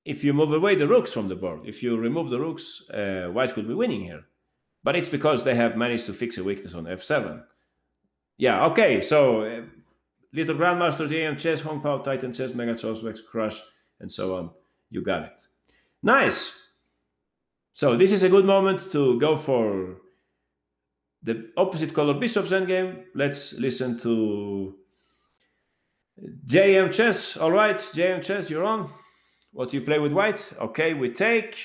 Speaker 1: if you move away the rooks from the board, if you remove the rooks, uh, white will be winning here. But it's because they have managed to fix a weakness on f7. Yeah, okay, so uh, Little Grandmaster, JM Chess, Hong Pao, Titan Chess, Mega Choice, Crush, and so on. You got it. Nice. So this is a good moment to go for the opposite color bishop's endgame. Let's listen to JM Chess. All right, JM Chess, you're on. What do you play with white? Okay, we take.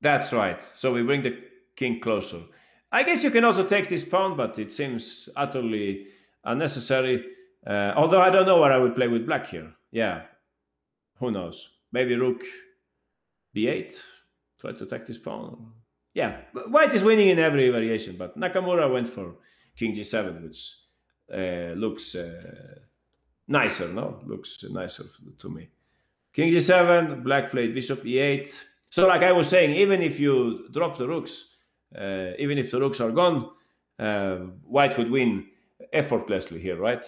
Speaker 1: That's right. So we bring the king closer. I guess you can also take this pawn, but it seems utterly unnecessary. Uh, although I don't know what I would play with black here. Yeah, who knows? Maybe rook b8. Try to attack this pawn. Yeah, white is winning in every variation, but Nakamura went for king g7, which uh, looks uh, nicer, no? Looks nicer to me. King g7, black played bishop e8. So, like I was saying, even if you drop the rooks, uh, even if the rooks are gone, uh, white would win effortlessly here, right?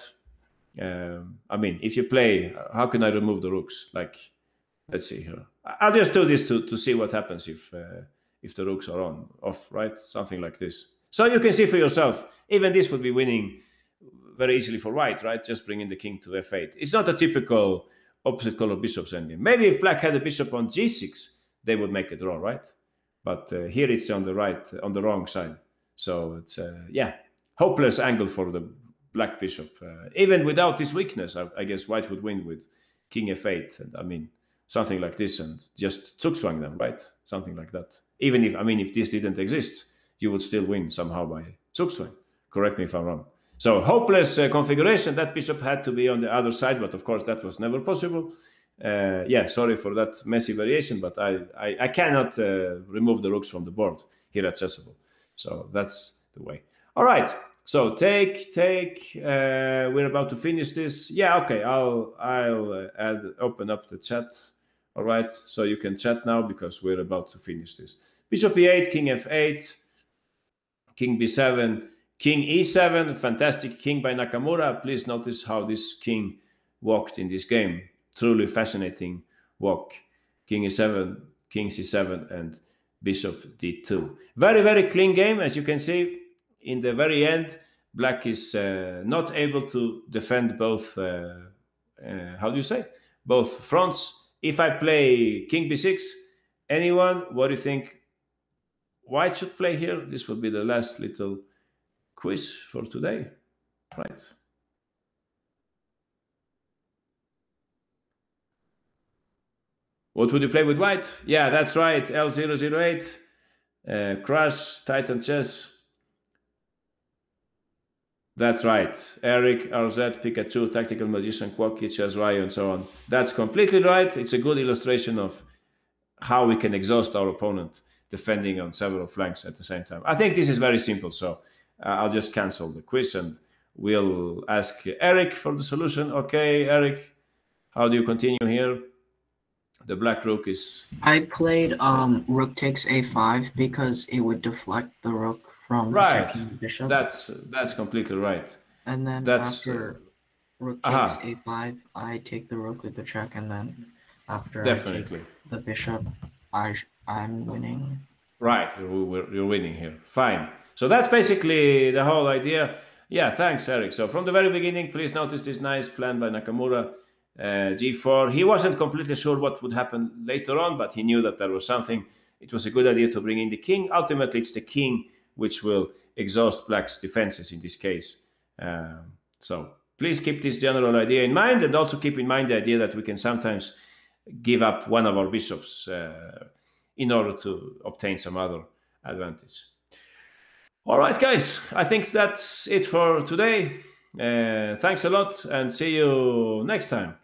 Speaker 1: Um, I mean, if you play, how can I remove the rooks? Like, let's see here. I'll just do this to, to see what happens if uh, if the rooks are on off, right? Something like this. So you can see for yourself. Even this would be winning very easily for white, right? Just bringing the king to f8. It's not a typical opposite color bishop's endgame. Maybe if black had a bishop on g6, they would make a draw, right? But uh, here it's on the right, on the wrong side. So it's uh, yeah, hopeless angle for the black bishop. Uh, even without this weakness, I, I, guess white would win with king f8. And I mean something like this, and just zugzwang them, right? Something like that. Even if I mean if this didn't exist, you would still win somehow by zugzwang. Correct me if I'm wrong. So hopeless uh, configuration. That bishop had to be on the other side, but of course that was never possible. Uh, yeah, sorry for that messy variation, but I I, I cannot uh, remove the rooks from the board here at Chessable. So that's the way. All right. So take take. Uh, we're about to finish this. Yeah. Okay. I'll I'll uh, add open up the chat. All right. So you can chat now because we're about to finish this. Bishop e8, king f8, king b7 King e7, fantastic king by Nakamura. Please notice how this king walked in this game. Truly fascinating walk. King e7, king c7, and bishop d2. Very, very clean game. As you can see, in the very end, black is uh, not able to defend both, uh, uh, how do you say, both fronts. If I play king b6, anyone, what do you think white should play here? This will be the last little quiz for today. Right. What would you play with white? Yeah, that's right. L008, uh, Crush, Titan Chess. That's right. Eric, RZ, Pikachu, Tactical Magician, Quacky, Chess Ryu, and so on. That's completely right. It's a good illustration of how we can exhaust our opponent defending on several flanks at the same time. I think this is very simple. So I'll just cancel the quiz and we'll ask Eric for the solution. Okay, Eric, how do you continue here? The black rook is.
Speaker 5: I played um, rook takes a5 because it would deflect the rook from
Speaker 1: right. the bishop. That's that's completely right.
Speaker 5: And then that's, after rook takes uh-huh. a5, I take the rook with the check, and then after
Speaker 1: Definitely.
Speaker 5: The bishop, I I'm winning.
Speaker 1: Right, you're, you're winning here. Fine. So that's basically the whole idea. Yeah, thanks, Eric. So from the very beginning, please notice this nice plan by Nakamura. Uh, G4. He wasn't completely sure what would happen later on, but he knew that there was something. It was a good idea to bring in the king. Ultimately, it's the king which will exhaust black's defenses in this case. Um, so please keep this general idea in mind, and also keep in mind the idea that we can sometimes give up one of our bishops uh, in order to obtain some other advantage. All right, guys, I think that's it for today. Uh, thanks a lot and see you next time.